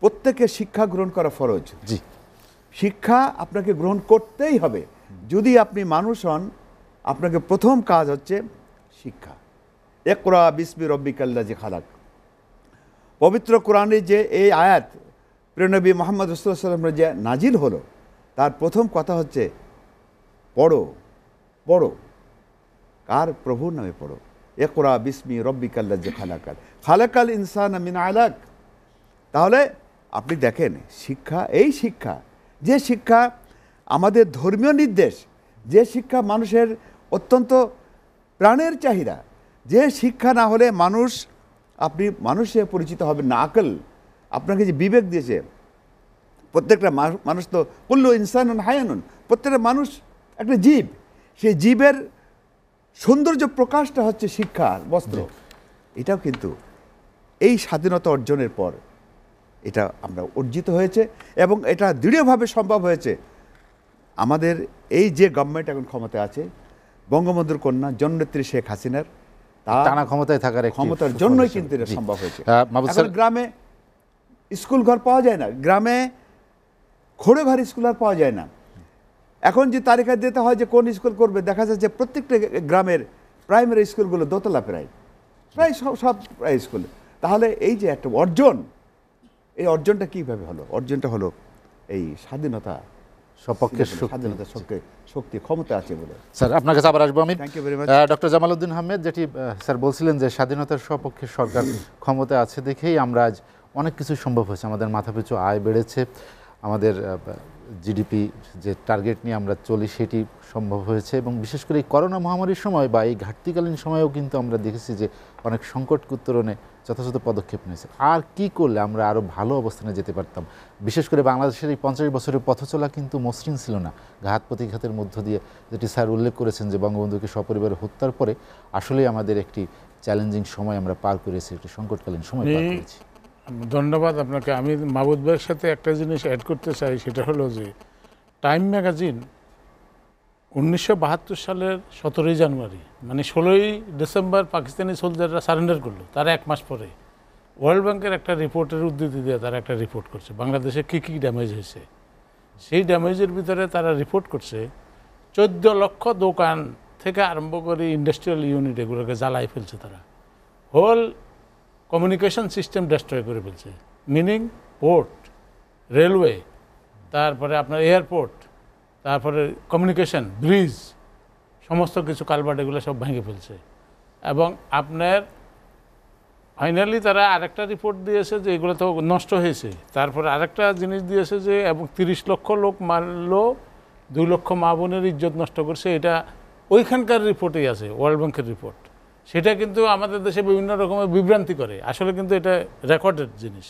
প্রত্যেকের শিক্ষা গ্রহণ করা ফরজ। জি। শিক্ষা আপনাকে গ্রহণ করতেই হবে। যদি আপনি মানুষ হন আপনাকে প্রথম কাজ হচ্ছে শিক্ষা। একরা বিসমি রব্বিকাল্লা যে খালাক। পবিত্র কোরআনে যে এই আয়াত প্রেনবী মোহাম্মদ রসুল্লাহামের যে নাজিল হলো তার প্রথম কথা হচ্ছে পড়ো পড়ো। কার? প্রভুর নামে পড়ো। একরা বিসমি রব্বিকাল্লা যে খালাকাল। খালাকাল ইনসান মিন আলাক। তাহলে আপনি দেখেন শিক্ষা এই শিক্ষা যে শিক্ষা আমাদের ধর্মীয় নির্দেশ যে শিক্ষা মানুষের অত্যন্ত প্রাণের চাহিদা যে শিক্ষা না হলে মানুষ আপনি মানুষে পরিচিত হবে না। আকল আপনাকে যে বিবেক দিয়েছে প্রত্যেকটা মানুষ তো কুল্লু ইনসানুন হায়ানুন প্রত্যেকটা মানুষ একটা জীব। সেই জীবের সৌন্দর্য প্রকাশটা হচ্ছে শিক্ষা বস্ত্র। এটাও কিন্তু এই স্বাধীনতা অর্জনের পর এটা আমরা অর্জিত হয়েছে এবং এটা দৃঢ়ভাবে সম্ভব হয়েছে। আমাদের এই যে গভর্নমেন্ট এখন ক্ষমতায় আছে বঙ্গবন্ধুর কন্যা জননেত্রী শেখ হাসিনার তার টানা ক্ষমতায় থাকার ক্ষমতার জন্যই। কিন্তু এটা সম্ভব হয়েছে। গ্রামে স্কুল ঘর পাওয়া যায় না গ্রামে খড়ে ঘর স্কুল আর পাওয়া যায় না। এখন যে তালিকা দিতে হয় যে কোন স্কুল করবে দেখা যাচ্ছে প্রত্যেকটা গ্রামের প্রাইমারি স্কুলগুলো দোতলা প্রায়। প্রায় সব সব প্রায় স্কুল তাহলে এই যে একটা অর্জন এই অর্জনটা কীভাবে হলো? অর্জনটা হলো এই স্বাধীনতা সপক্ষে স্বাধীনতা শক্তি। শক্তি ক্ষমতা আছে বলে। স্যার আপনার কাছে আবার আসব আমি? ডক্টর জামালউদ্দিন আহমেদ যেটি স্যার বলছিলেন যে স্বাধীনতার সপক্ষে সরকার ক্ষমতা আছে দেখেই আমরা আজ অনেক কিছু সম্ভব হয়েছে। আমাদের মাথাপিছু আয় বেড়েছে আমাদের জিডিপি যে টার্গেট নিয়ে আমরা চলি সেটি সম্ভব হয়েছে এবং বিশেষ করে এই করোনা মহামারীর সময় বা এই ঘাটতিকালীন সময়েও কিন্তু আমরা দেখেছি যে অনেক সংকট উত্তরণে যথাযথ পদক্ষেপ নিয়েছে। আর কি করলে আমরা আরও ভালো অবস্থানে যেতে পারতাম? বিশেষ করে বাংলাদেশের এই পঞ্চাশ বছরের পথ চলা কিন্তু মসৃণ ছিল না। ঘাত প্রতিঘাতের মধ্য দিয়ে যেটি স্যার উল্লেখ করেছেন যে বঙ্গবন্ধুকে সপরিবারে হত্যার পরে আসলেই আমাদের একটি চ্যালেঞ্জিং সময় আমরা পার করেছি একটি সংকটকালীন সময় পার করেছি। ধন্যবাদ আপনাকে। আমি মাহবুদ ভাইয়ের সাথে একটা জিনিস অ্যাড করতে চাই, সেটা হলো যে টাইম ম্যাগাজিন উনিশশো বাহাত্তর সালের সতেরোই জানুয়ারি মানে ষোলোই ডিসেম্বর পাকিস্তানি সোলজাররা সারেন্ডার করল, তার এক মাস পরে। ওয়ার্ল্ড ব্যাংকের একটা রিপোর্টের উদ্ধৃতি দিয়ে তারা একটা রিপোর্ট করছে, বাংলাদেশে কী কী ড্যামেজ হয়েছে। সেই ড্যামেজের ভিতরে তারা রিপোর্ট করছে, চোদ্দ লক্ষ দোকান থেকে আরম্ভ করে ইন্ডাস্ট্রিয়াল ইউনিট এগুলোকে জ্বালাই ফেলছে তারা। হোল কমিউনিকেশন সিস্টেম ডেস্ট্রয় করে ফেলছে। মিনিং পোর্ট রেলওয়ে তারপরে আপনার এয়ারপোর্ট তারপরে কমিউনিকেশন ব্রিজ সমস্ত কিছু কালভার্ট এগুলো সব ভেঙে ফেলছে। এবং আপনার ফাইনালি তারা আরেকটা রিপোর্ট দিয়েছে যে এগুলো তো নষ্ট হয়েছে। তারপরে আরেকটা জিনিস দিয়েছে যে এবং তিরিশ লক্ষ লোক মারলো, দুই লক্ষ মা বোনের ইজ্জত নষ্ট করছে। এটা ওইখানকার রিপোর্টেই আছে ওয়ার্ল্ড ব্যাংকের রিপোর্ট সেটা কিন্তু আমাদের দেশে বিভিন্ন রকমের বিভ্রান্তি করে। আসলে কিন্তু এটা রেকর্ডেড জিনিস।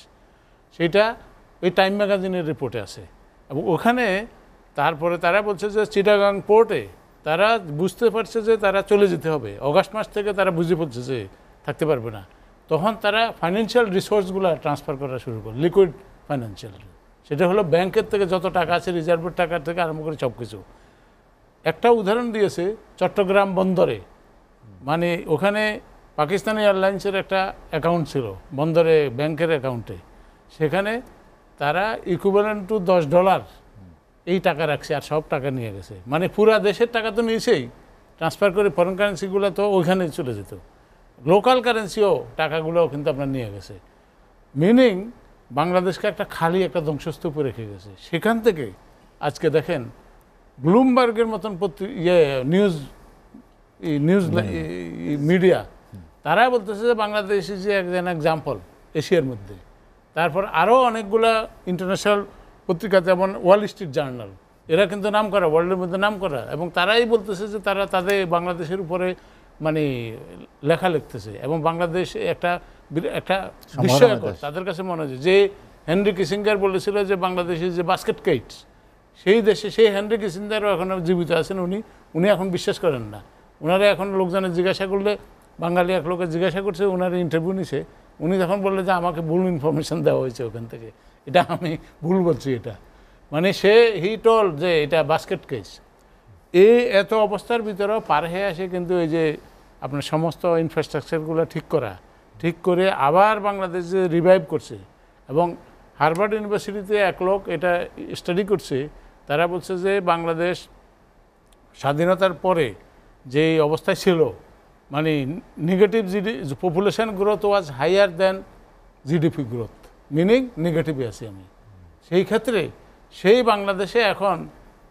সেটা ওই টাইম ম্যাগাজিনের রিপোর্টে আছে। এবং ওখানে তারপরে তারা বলছে যে চিটাগাং পোর্টে তারা বুঝতে পারছে যে তারা চলে যেতে হবে। অগাস্ট মাস থেকে তারা বুঝে পড়ছে যে থাকতে পারবে না। তখন তারা ফাইন্যান্সিয়াল রিসোর্সগুলো ট্রান্সফার করা শুরু করে লিকুইড ফাইন্যান্সিয়াল সেটা হলো ব্যাংকের থেকে যত টাকা আছে রিজার্ভের টাকা থেকে আরম্ভ করে সব কিছু একটা উদাহরণ দিয়েছে চট্টগ্রাম বন্দরে। মানে ওখানে পাকিস্তানি এয়ারলাইন্সের একটা অ্যাকাউন্ট ছিল, বন্দরে, ব্যাংকের অ্যাকাউন্টে সেখানে তারা ইকুইভ্যালেন্ট টু দশ ডলার এই টাকা রাখছে আর সব টাকা নিয়ে গেছে। মানে পুরা দেশের টাকা তো নিয়েছেই ট্রান্সফার করে ফরেন কারেন্সিগুলো তো ওইখানে চলে যেত। লোকাল কারেন্সিও টাকাগুলোও কিন্তু আপনার নিয়ে গেছে। মিনিং বাংলাদেশকে একটা খালি একটা ধ্বংসস্তূপে রেখে গেছে। সেখান থেকে আজকে দেখেন ব্লুমবার্গের মতন ইয়ে নিউজ নিউজ মিডিয়া তারা বলতেছে যে বাংলাদেশ ইজ একজন এক্সাম্পল এশিয়ার মধ্যে। তারপর আরও অনেকগুলা ইন্টারন্যাশনাল পত্রিকা যেমন ওয়াল স্ট্রিট জার্নাল এরা কিন্তু নাম করা ওয়ার্ল্ডের মধ্যে নাম করা এবং তারাই বলতেছে যে তারা তাদের বাংলাদেশের উপরে মানে লেখা লিখতেছে এবং বাংলাদেশ একটা একটা বিস্ময়কর তাদের কাছে মনে হয় যে হেনরি কিসিঙ্গার বলেছিল যে বাংলাদেশের যে বাস্কেট কেটস সেই দেশে সেই হেনরি কিসিঙ্গারও এখন জীবিত আছেন উনি উনি এখন বিশ্বাস করেন না। ওনারা এখন লোকজনের জিজ্ঞাসা করলে, বাঙালি এক লোকে জিজ্ঞাসা করছে, ওনার ইন্টারভিউ নিছে। উনি তখন বললে যে, আমাকে ভুল ইনফরমেশন দেওয়া হয়েছে ওখান থেকে। এটা আমি ভুল বলছি এটা। মানে সে হি টল যে, এটা বাস্কেট কেস এই এত অবস্থার ভিতরেও পার হয়ে আসে কিন্তু এই যে, আপনার সমস্ত ইনফ্রাস্ট্রাকচারগুলো ঠিক করা, ঠিক করে আবার বাংলাদেশ যে রিভাইভ করছে এবং হার্ভার্ড ইউনিভার্সিটিতে এক লোক এটা স্টাডি করছে। তারা বলছে যে, বাংলাদেশ স্বাধীনতার পরে যে অবস্থায় ছিল মানে negative GD population growth was higher than GDP growth meaning নেগেটিভে আছি আমি। সেই ক্ষেত্রে সেই বাংলাদেশে এখন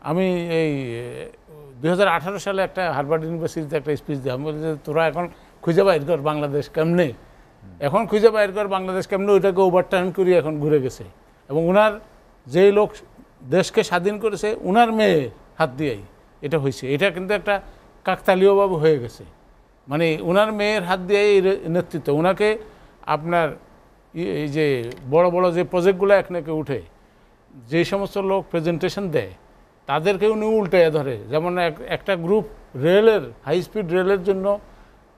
আমি এই দুই সালে একটা হার্ভার্ড ইউনিভার্সিটিতে একটা স্পিচ দিই আমি বলি যে তোরা এখন খুঁজে বাইর কর বাংলাদেশ কেমনে। এখন খুঁজে বাইর কর বাংলাদেশ কেমনে, ওইটাকে ওভারটার্ন করি এখন ঘুরে গেছে। এবং ওনার যেই লোক দেশকে স্বাধীন করেছে ওনার মেয়ে হাত দিয়েই এটা হয়েছে। এটা কিন্তু একটা কাকতালীয়ভাবে হয়ে গেছে। মানে ওনার মেয়ের হাত দিয়ে নেতৃত্ব ওনাকে আপনার এই যে বড় বড় যে প্রজেক্টগুলো একনাকে উঠে, যে সমস্ত লোক প্রেজেন্টেশন দেয়, তাদেরকে উনি উল্টে ধরে। যেমন এক- একটা গ্রুপ রেলের হাই স্পিড রেলের জন্য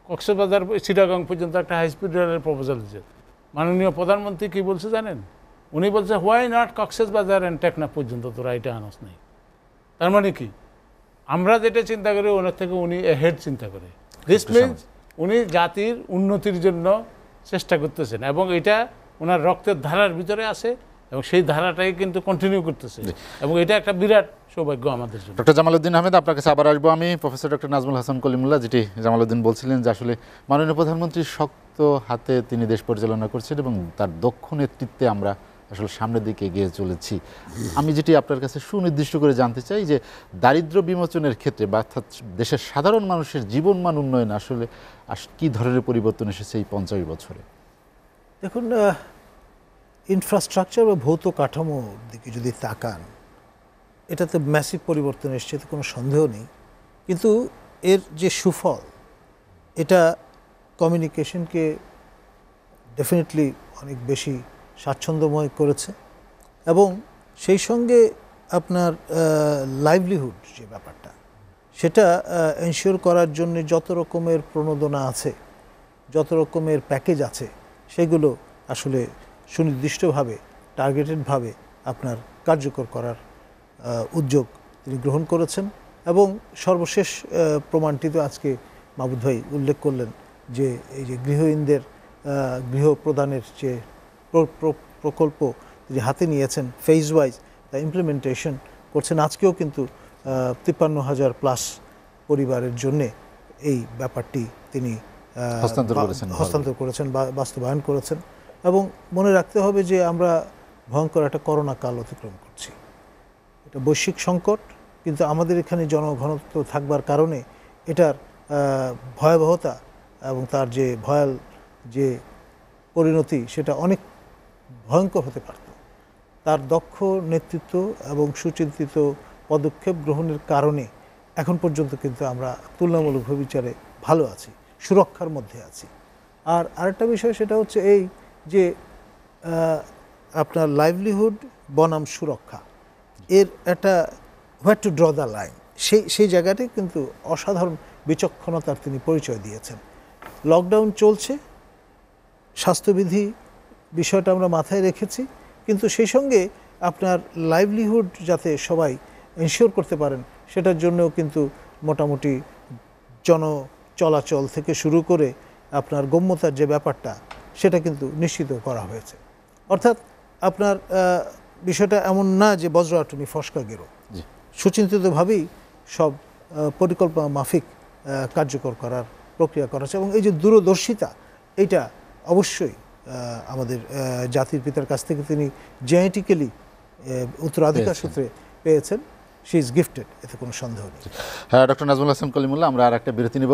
কক্সবাজার, চিটাগাং পর্যন্ত একটা হাই স্পিড রেলের প্রপোজাল দিচ্ছে মাননীয় প্রধানমন্ত্রী কি বলছে জানেন? উনি বলছে হোয়াই নট কক্সবাজার অ্যান্ড টেকনা পর্যন্ত তোরা এটা আনস নেই? তার মানে কি? আমরা যেটা চিন্তা করি ওনার থেকে উনি হেড চিন্তা করে। দিস মিনস উনি জাতির উন্নতির জন্য চেষ্টা করতেছেন এবং এটা ওনার রক্তের ধারার ভিতরে আছে এবং সেই ধারাটাই কিন্তু কন্টিনিউ করতেছে। এবং এটা একটা বিরাট সৌভাগ্য আমাদের জন্য। ডক্টর জামালউদ্দিন আহমেদ আপনার কাছে আবার আসব আমি। প্রফেসর ডক্টর নাজমুল হাসান কলিমুল্লাহ যেটি জামালউদ্দিন বলছিলেন যে আসলে মাননীয় প্রধানমন্ত্রী শক্ত হাতে তিনি দেশ পরিচালনা করছেন এবং তার দক্ষ নেতৃত্বে আমরা আসলে সামনের দিকে এগিয়ে চলেছি। আমি যেটি আপনার কাছে সুনির্দিষ্ট করে জানতে চাই যে, দারিদ্র বিমোচনের ক্ষেত্রে বা অর্থাৎ দেশের সাধারণ মানুষের জীবনমান উন্নয়ন আসলে আস- কি ধরনের পরিবর্তন এসেছে এই পঞ্চাশ বছরে? দেখুন ইনফ্রাস্ট্রাকচার বা ভৌত কাঠামোর দিকে যদি তাকান, এটাতে ম্যাসিভ পরিবর্তন এসছে, এতে কোনো সন্দেহ নেই। কিন্তু এর যে সুফল, এটা কমিউনিকেশনকে ডেফিনেটলি অনেক বেশি স্বাচ্ছন্দ্যময় করেছে এবং সেই সঙ্গে আপনার লাইভলিহুড যে ব্যাপারটা, সেটা এনশিওর করার জন্য যত রকমের প্রণোদনা আছে, যত রকমের প্যাকেজ আছে, সেগুলো আসলে সুনির্দিষ্টভাবে টার্গেটেডভাবে আপনার কার্যকর করার উদ্যোগ তিনি গ্রহণ করেছেন এবং সর্বশেষ প্রমাণটি তো আজকে মাহবুদ ভাই উল্লেখ করলেন যে এই যে গৃহহীনদের গৃহ প্রদানের যে প্রকল্প যে হাতে নিয়েছেন ফেজ ওয়াইজ তা ইমপ্লিমেন্টেশন করছেন আজকেও কিন্তু তিপ্পান্ন হাজার প্লাস পরিবারের জন্যে এই ব্যাপারটি তিনি হস্তান্তর করেছেন। বা বাস্তবায়ন করেছেন এবং মনে রাখতে হবে যে আমরা ভয়ঙ্কর একটা করোনা কাল অতিক্রম করছি এটা বৈশ্বিক সংকট কিন্তু আমাদের এখানে জনঘনত্ব থাকবার কারণে এটার ভয়াবহতা এবং তার যে ভয়াল যে পরিণতি সেটা অনেক ভয়ঙ্কর হতে পারত। তার দক্ষ নেতৃত্ব এবং সুচিন্তিত পদক্ষেপ গ্রহণের কারণে এখন পর্যন্ত কিন্তু আমরা তুলনামূলক বিচারে ভালো আছি, সুরক্ষার মধ্যে আছি। আর আরেকটা বিষয় সেটা হচ্ছে এই যে আপনার লাইভলিহুড বনাম সুরক্ষা, এর একটা what to draw the line সেই সেই জায়গাটাই কিন্তু অসাধারণ বিচক্ষণতার তিনি পরিচয় দিয়েছেন। লকডাউন চলছে, স্বাস্থ্যবিধি বিষয়টা আমরা মাথায় রেখেছি। কিন্তু সেই সঙ্গে আপনার লাইভলিহুড যাতে সবাই এনশিওর করতে পারেন সেটার জন্যও কিন্তু মোটামুটি জন চলাচল থেকে শুরু করে আপনার গম্যতার যে ব্যাপারটা সেটা কিন্তু নিশ্চিত করা হয়েছে। অর্থাৎ আপনার বিষয়টা এমন না যে বজ্রাটনি ফসকা গেরো। সুচিন্তিতভাবেই সব পরিকল্পনা মাফিক কার্যকর করার প্রক্রিয়া করা হচ্ছে এবং এই যে দূরদর্শিতা এটা অবশ্যই আমাদের জাতির পিতার কাছ থেকে তিনি জেনেটিক্যালি উত্তরাধিকার সূত্রে পেয়েছেন। শি ইজ গিফটেড এতে কোনো সন্দেহ নেই। হ্যাঁ ডক্টর নাজমুল হাসান কলিমুল্লাহ আমরা আর একটা বিরতি নিব।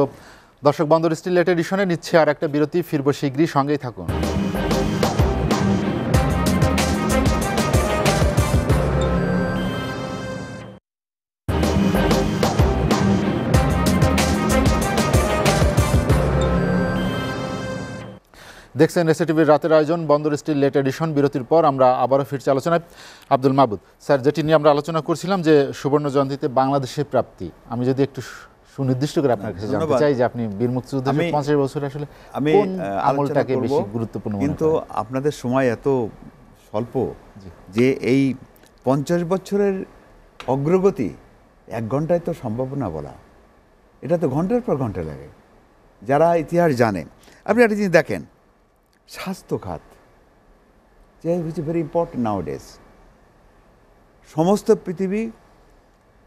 দর্শক বন্দর স্টিল লেটেডিশনে নিচ্ছে আর একটা বিরতি। ফিরব শীঘ্রই সঙ্গেই থাকুন। দেখছেন এসএটিভির রাতের আয়োজন বন্দর স্টিল লেট এডিশন বিরতির পর আমরা আবারও ফিরছি আলোচনায়। আব্দুল মাহবুদ স্যার যেটি নিয়ে আমরা আলোচনা করছিলাম যে সুবর্ণ জয়ন্তীতে বাংলাদেশের প্রাপ্তি আমি যদি একটু সুনির্দিষ্ট করে আপনার কাছে জানতে চাই যে আপনি বীর মুক্তিযুদ্ধের পঞ্চাশ বছরে আসলে আমি আমলটাকে বেশি গুরুত্বপূর্ণ কিন্তু আপনাদের সময় এত স্বল্প যে এই পঞ্চাশ বছরের অগ্রগতি এক ঘন্টায় তো সম্ভব না বলা। এটা তো ঘণ্টার পর ঘণ্টা লাগে। যারা ইতিহাস জানে। আপনি একটা জিনিস দেখেন স্বাস্থ্য খাত which very important nowadays সমস্ত পৃথিবী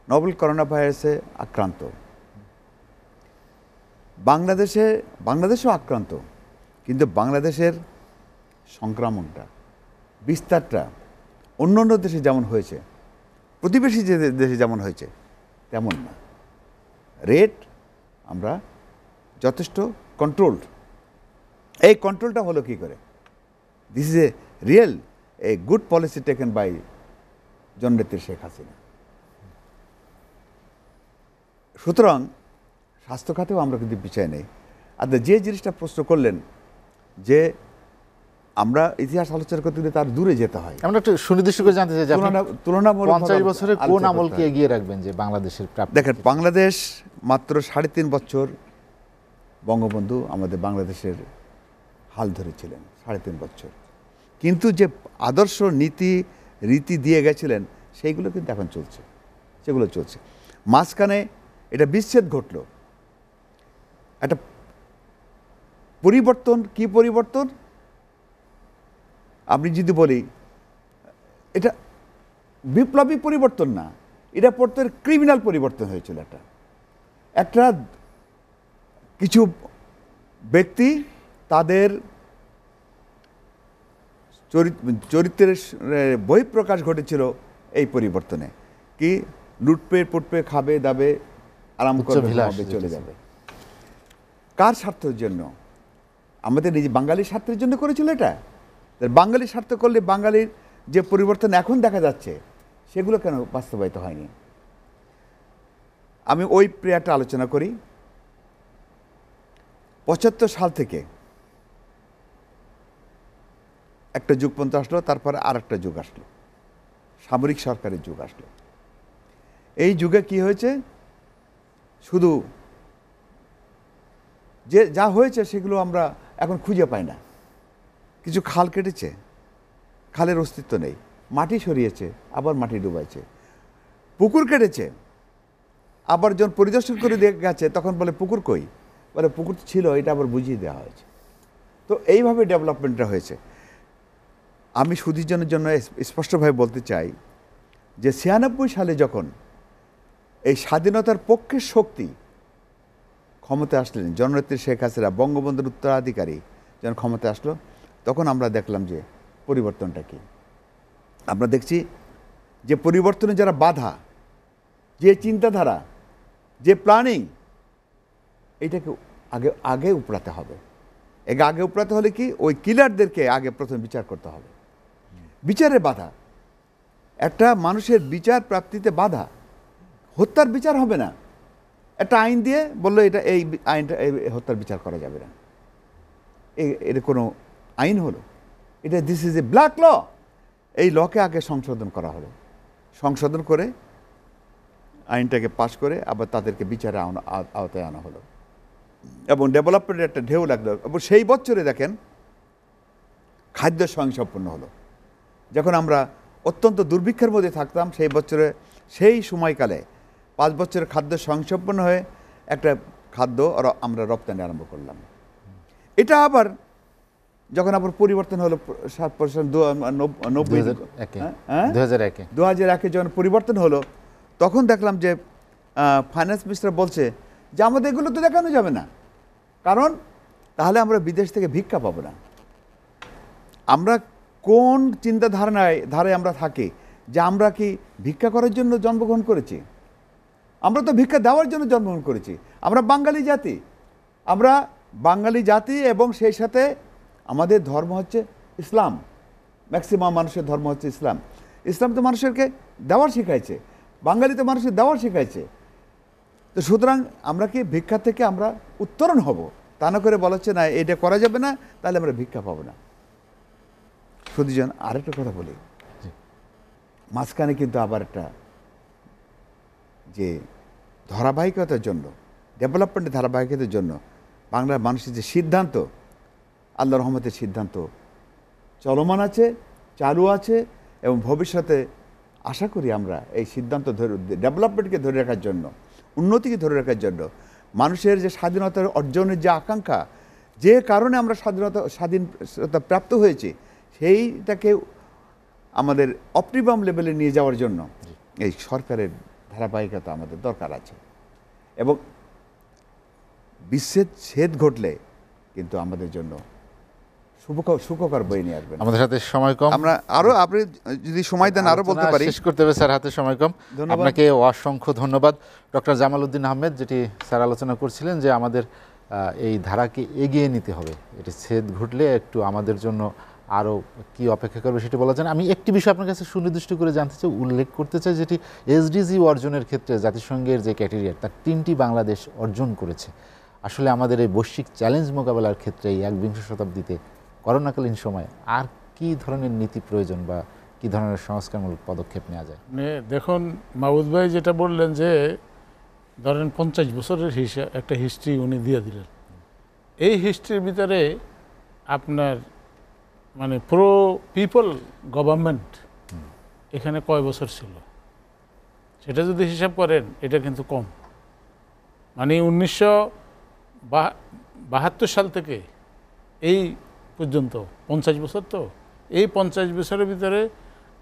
নভেল করোনা ভাইরাসে আক্রান্ত। বাংলাদেশে, বাংলাদেশও আক্রান্ত, কিন্তু বাংলাদেশের সংক্রমণটা, বিস্তারটা অন্য অন্য দেশে যেমন হয়েছে, প্রতিবেশী যে দেশে যেমন হয়েছে, তেমন না। রেট আমরা যথেষ্ট কন্ট্রোলড এই কন্ট্রোলটা হলো কি করে? This is a real a good policy taken by জননেত্রী শেখ হাসিনা। সুতরাং স্বাস্থ্য খাতেও আমরা কিন্তু পিছিয়ে নেই। আর যে জিনিসটা প্রশ্ন করলেন যে আমরা ইতিহাস আলোচনা করতে গেলে তার দূরে যেতে হয়। আমরা একটু সুনির্দিষ্ট করে জানতে চাই তুলনামূলক পঞ্চাশ বছরে কোন আমলকে এগিয়ে রাখবেন যে বাংলাদেশের প্রাপ্তি দেখেন বাংলাদেশ মাত্র সাড়ে তিন বছর বঙ্গবন্ধু আমাদের বাংলাদেশের হাল ধরেছিলেন, সাড়ে তিন বছর। কিন্তু যে আদর্শ নীতি, রীতি দিয়ে গেছিলেন, সেইগুলো কিন্তু এখন চলছে, সেগুলো চলছে। মাঝখানে এটা বিচ্ছেদ ঘটলো। একটা পরিবর্তন, কি পরিবর্তন? আপনি যদি বলি, এটা বিপ্লবী পরিবর্তন না, এটা পড়তে ক্রিমিনাল পরিবর্তন হয়েছিল একটা। একটা কিছু ব্যক্তি তাদের চরিত- চরিত্রের বহিঃপ্রকাশ ঘটেছিল এই পরিবর্তনে। কি? লুটপে পুটপে খাবে দাবে আরাম করবে যেটা চলে যাবে। কার স্বার্থের জন্য? আমাদের নিজে বাঙালির স্বার্থের জন্য করেছিল এটা? বাঙালির স্বার্থ করলে বাঙালির যে পরিবর্তন এখন দেখা যাচ্ছে সেগুলো কেন বাস্তবায়িত হয়নি? আমি ওই প্রেয়ারটা আলোচনা করি। পঁচাত্তর সাল থেকে একটা যুগপন্থ আসলো, তারপরে আর একটা যুগ আসলো। সামরিক সরকারের যুগ আসলো। এই যুগে কি হয়েছে? শুধু যে, যা হয়েছে সেগুলো আমরা এখন খুঁজে পাই না। কিছু খাল কেটেছে, খালের অস্তিত্ব নেই। মাটি সরিয়েছে, আবার মাটি ডুবাইছে। পুকুর কেটেছে, আবার যখন পরিদর্শন করে দিয়ে গেছে, তখন বলে, পুকুর কই? বলে, পুকুর ছিল, এটা আবার বুঝিয়ে দেওয়া হয়েছে। তো এইভাবে ডেভেলপমেন্টটা হয়েছে। আমি সুদীজনের জন্য স্পষ্টভাবে বলতে চাই যে ছিয়ানব্বই সালে যখন এই স্বাধীনতার পক্ষের শক্তি ক্ষমতায় আসলেন, জননেত্রী শেখ হাসিনা, বঙ্গবন্ধুর উত্তরাধিকারী যখন ক্ষমতায় আসলো, তখন আমরা দেখলাম যে পরিবর্তনটা কী। আমরা দেখছি যে পরিবর্তনে যারা বাধা, যে চিন্তাধারা, যে প্ল্যানিং এইটাকে আগে আগে উপড়াতে হবে। একে আগে উপড়াতে হলে কি? ওই কিলারদেরকে আগে প্রথমে বিচার করতে হবে। বিচারের বাধা। একটা মানুষের বিচার প্রাপ্তিতে বাধা। হত্যার বিচার হবে না। একটা আইন দিয়ে বলল এটা এই আইনটা, এই হত্যার বিচার করা যাবে না। এ- এটা কোনো আইন হলো। এটা this is a black law এই লকে আগে সংশোধন করা হলো। সংশোধন করে আইনটাকে পাশ করে আবার তাদেরকে বিচারে আওতায় আনা হলো। এবং ডেভেলপমেন্টের একটা ঢেউ লাগল। এবং সেই বছরে দেখেন খাদ্য স্বয়ংসম্পন্ন হলো। যখন আমরা অত্যন্ত দুর্ভিক্ষের মধ্যে থাকতাম সেই বছরে সেই সময়কালে পাঁচ বছরের খাদ্য সংসম্পন্ন হয়ে একটা খাদ্য আমরা রপ্তানি আরম্ভ করলাম। এটা আবার যখন আবার পরিবর্তন হলো সাত পার্সেন্ট নব্বই 2001 হ্যাঁ দুই হাজার একে। দু হাজার একে যখন পরিবর্তন হলো তখন দেখলাম যে ফাইন্যান্স মিনিস্টার বলছে যে আমাদের এগুলো তো দেখানো যাবে না। কারণ তাহলে আমরা বিদেশ থেকে ভিক্ষা পাবো না। আমরা কোন চিন্তা ধারণায় ধারায় আমরা থাকি? যে আমরা কি ভিক্ষা করার জন্য জন্মগ্রহণ করেছি? আমরা তো ভিক্ষা দেওয়ার জন্য জন্মগ্রহণ করেছি। আমরা বাঙালি জাতি। আমরা বাঙালি জাতি এবং সেই সাথে আমাদের ধর্ম হচ্ছে ইসলাম। ম্যাক্সিমাম মানুষের ধর্ম হচ্ছে ইসলাম। ইসলাম তো মানুষেরকে দেওয়ার শিখাইছে। বাঙালি তো মানুষের দেওয়ার শিখাইছে। তো সুতরাং আমরা কি ভিক্ষা থেকে আমরা উত্তরণ হব? তা না করে বলা হচ্ছে, না, এটা করা যাবে না, তাহলে আমরা ভিক্ষা পাবো না। সুদীজন আরেকটা কথা বলি। মাঝখানে কিন্তু আবার একটা যে ধারাবাহিকতার জন্য ডেভেলপমেন্টের ধারাবাহিকতার জন্য বাংলার মানুষের যে সিদ্ধান্ত আল্লাহ রহমতের সিদ্ধান্ত চলমান আছে চালু আছে এবং ভবিষ্যতে আশা করি আমরা এই সিদ্ধান্ত ধরে ডেভেলপমেন্টকে ধরে রাখার জন্য উন্নতিকে ধরে রাখার জন্য মানুষের যে স্বাধীনতার অর্জনের যে আকাঙ্ক্ষা যে কারণে আমরা স্বাধীনতা স্বাধীনতা প্রাপ্ত হয়েছি সেইটাকে আমাদের অপটিমাম লেভেলে নিয়ে যাওয়ার জন্য এই সরকারের ধারাবাহিকতা আমাদের দরকার আছে। এবং বিশ্বের ছেদ ঘটলে কিন্তু আমাদের জন্য সুখকর বই নিয়ে আসবেন। আমাদের সাথে সময় কম। আমরা আরও আপনি যদি সময় দেন আরও বলতে পারি। শেষ করতে হবে স্যার হাতে সময় কম। আপনাকে অসংখ্য ধন্যবাদ। ডক্টর জামাল উদ্দিন আহমেদ যেটি স্যার আলোচনা করছিলেন যে আমাদের এই ধারাকে এগিয়ে নিতে হবে। এটি ছেদ ঘটলে একটু আমাদের জন্য আরও কি অপেক্ষা করবে সেটি বলা যায়। আমি একটি বিষয় আপনার কাছে সুনির্দিষ্ট করে জানতে চাই, উল্লেখ করতে চাই, যেটি এসডিজি অর্জনের ক্ষেত্রে জাতিসংঘের যে ক্যাটেরিয়া তার তিনটি বাংলাদেশ অর্জন করেছে। আসলে আমাদের এই বৈশ্বিক চ্যালেঞ্জ মোকাবেলার ক্ষেত্রে এই একবিংশ শতাব্দীতে করোনাকালীন সময় আর কি ধরনের নীতি প্রয়োজন বা কি ধরনের সংস্কারমূলক পদক্ষেপ নেওয়া যায়? মানে দেখুন মাহবুদ ভাই যেটা বললেন যে, ধরেন পঞ্চাশ বছরের হিসাব একটা হিস্ট্রি উনি দিয়ে দিলেন। এই হিস্ট্রির ভিতরে আপনার মানে প্রো পিপল গভর্নমেন্ট এখানে কয় বছর ছিল? সেটা যদি হিসাব করেন, এটা কিন্তু কম। মানে উনিশশো বাহাত্তর সাল থেকে এই পর্যন্ত, পঞ্চাশ বছর তো, এই পঞ্চাশ বছরের ভিতরে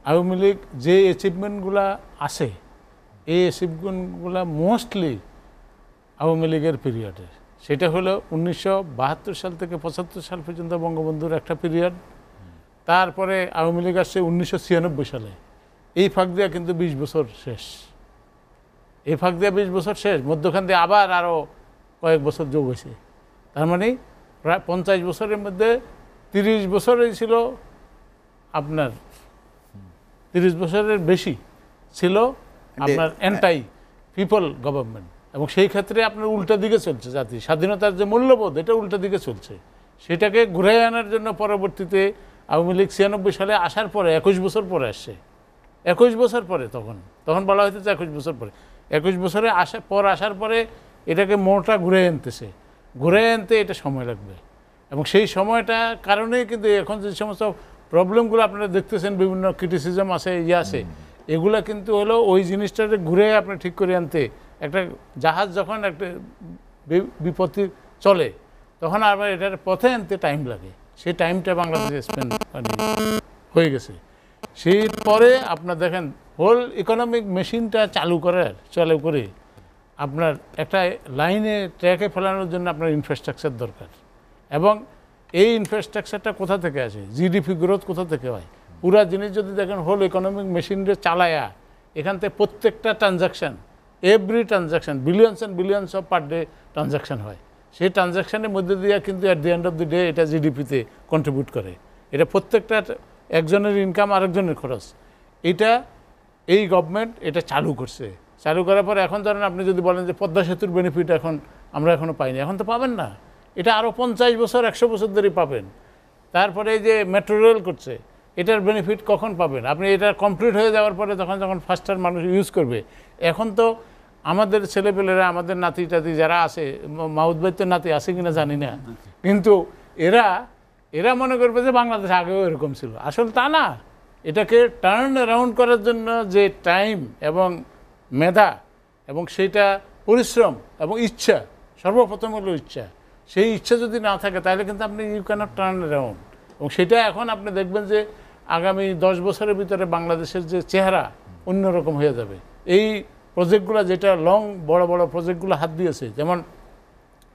আওয়ামী লীগ যে অ্যাচিভমেন্টগুলা আছে, এই অ্যাচিভমেন্টগুলা মোস্টলি আওয়ামী লীগের পিরিয়ডে সেটা হলো উনিশশো বাহাত্তর সাল থেকে পঁচাত্তর সাল পর্যন্ত বঙ্গবন্ধুর একটা পিরিয়ড তারপরে আওয়ামী লীগ আসছে উনিশশো ছিয়ানব্বই সালে। এই ফাঁক দিয়া কিন্তু বিশ বছর শেষ। এই ফাঁক দিয়ে বিশ বছর শেষ মধ্যখান দিয়ে আবার আরও কয়েক বছর যোগ হয়েছে। তার মানে প্রায় পঞ্চাশ বছরের মধ্যে তিরিশ বছরই ছিল আপনার তিরিশ বছরের বেশি ছিল আপনার অ্যান্টাই পিপল গভর্নমেন্ট এবং সেই ক্ষেত্রে আপনার উল্টা দিকে চলছে জাতি। স্বাধীনতার যে মূল্যবোধ এটা উল্টা দিকে চলছে। সেটাকে ঘুরে আনার জন্য পরবর্তীতে আওয়ামী লীগ ছিয়ানব্বই সালে আসার পরে একুশ বছর পরে আসছে। একুশ বছর পরে তখন। তখন বলা হইতেছে একুশ বছর পরে। একুশ বছরে আসা পর আসার পরে এটাকে মোটা ঘুরে আনতেছে। ঘুরে আনতে এটা সময় লাগবে। এবং সেই সময়টা কারণেই কিন্তু এখন যে সমস্ত প্রবলেমগুলো আপনারা দেখতেছেন বিভিন্ন ক্রিটিসিজম আছে ইয়ে আছে এগুলা কিন্তু হলো ওই জিনিসটাকে ঘুরে আপনি ঠিক করে আনতে একটা জাহাজ যখন একটা বি- বিপত্তি চলে তখন আবার এটার পথে আনতে টাইম লাগে। সেই টাইমটা বাংলাদেশে স্পেন্ড হয়ে গেছে। সেই পরে আপনার দেখেন হোল ইকোনমিক মেশিনটা চালু করার চালু করে আপনার একটা লাইনে ট্র্যাকে ফেলানোর জন্য আপনার ইনফ্রাস্ট্রাকচার দরকার। এবং এই ইনফ্রাস্ট্রাকচারটা কোথা থেকে আসে? জিডিপি গ্রোথ কোথা থেকে হয়? পুরা জিনিস যদি দেখেন হোল ইকোনমিক মেশিনরে চালায়া, এখান থেকে প্রত্যেকটা transaction every transaction billions and billions of per day transaction হয়। সেই ট্রানজাকশানের মধ্যে দিয়ে কিন্তু at the end of the day এটা জিডিপিতে কন্ট্রিবিউট করে। এটা প্রত্যেকটা একজনের ইনকাম আরেকজনের খরচ। এটা এই গভর্নমেন্ট এটা চালু করছে। চালু করার পর এখন ধরেন আপনি যদি বলেন যে পদ্মা সেতুর বেনিফিট এখন আমরা এখনও পাইনি, এখন তো পাবেন না। এটা আরও পঞ্চাশ বছর, একশো বছর ধরে পাবেন। তারপরে এই যে মেট্রো রেল করছে, এটার বেনিফিট কখন পাবেন? আপনি এটা কমপ্লিট হয়ে যাওয়ার পরে তখন যখন ফার্স্টার মানুষ ইউজ করবে, এখন তো আমাদের ছেলেপেলেরা, আমাদের নাতি টাতি যারা আছে, ম- মাউদ নাতি আছে কিনা জানি না। কিন্তু এরা এরা মনে করবে যে বাংলাদেশ আগেও এরকম ছিল। আসলে তা না। এটাকে টার্ন অ্যারাউন্ড করার জন্য যে টাইম এবং মেধা এবং সেইটা পরিশ্রম এবং ইচ্ছা, সর্বপ্রথম হলো ইচ্ছা। সেই ইচ্ছা যদি না থাকে, তাহলে কিন্তু আপনি ইউ ক্যানট টার্ন অ্যারাউন্ড এবং সেটা এখন আপনি দেখবেন যে আগামী দশ বছরের ভিতরে বাংলাদেশের যে চেহারা অন্যরকম হয়ে যাবে। এই প্রজেক্টগুলো যেটা লং বড় বড় প্রজেক্টগুলো হাত দিয়েছে যেমন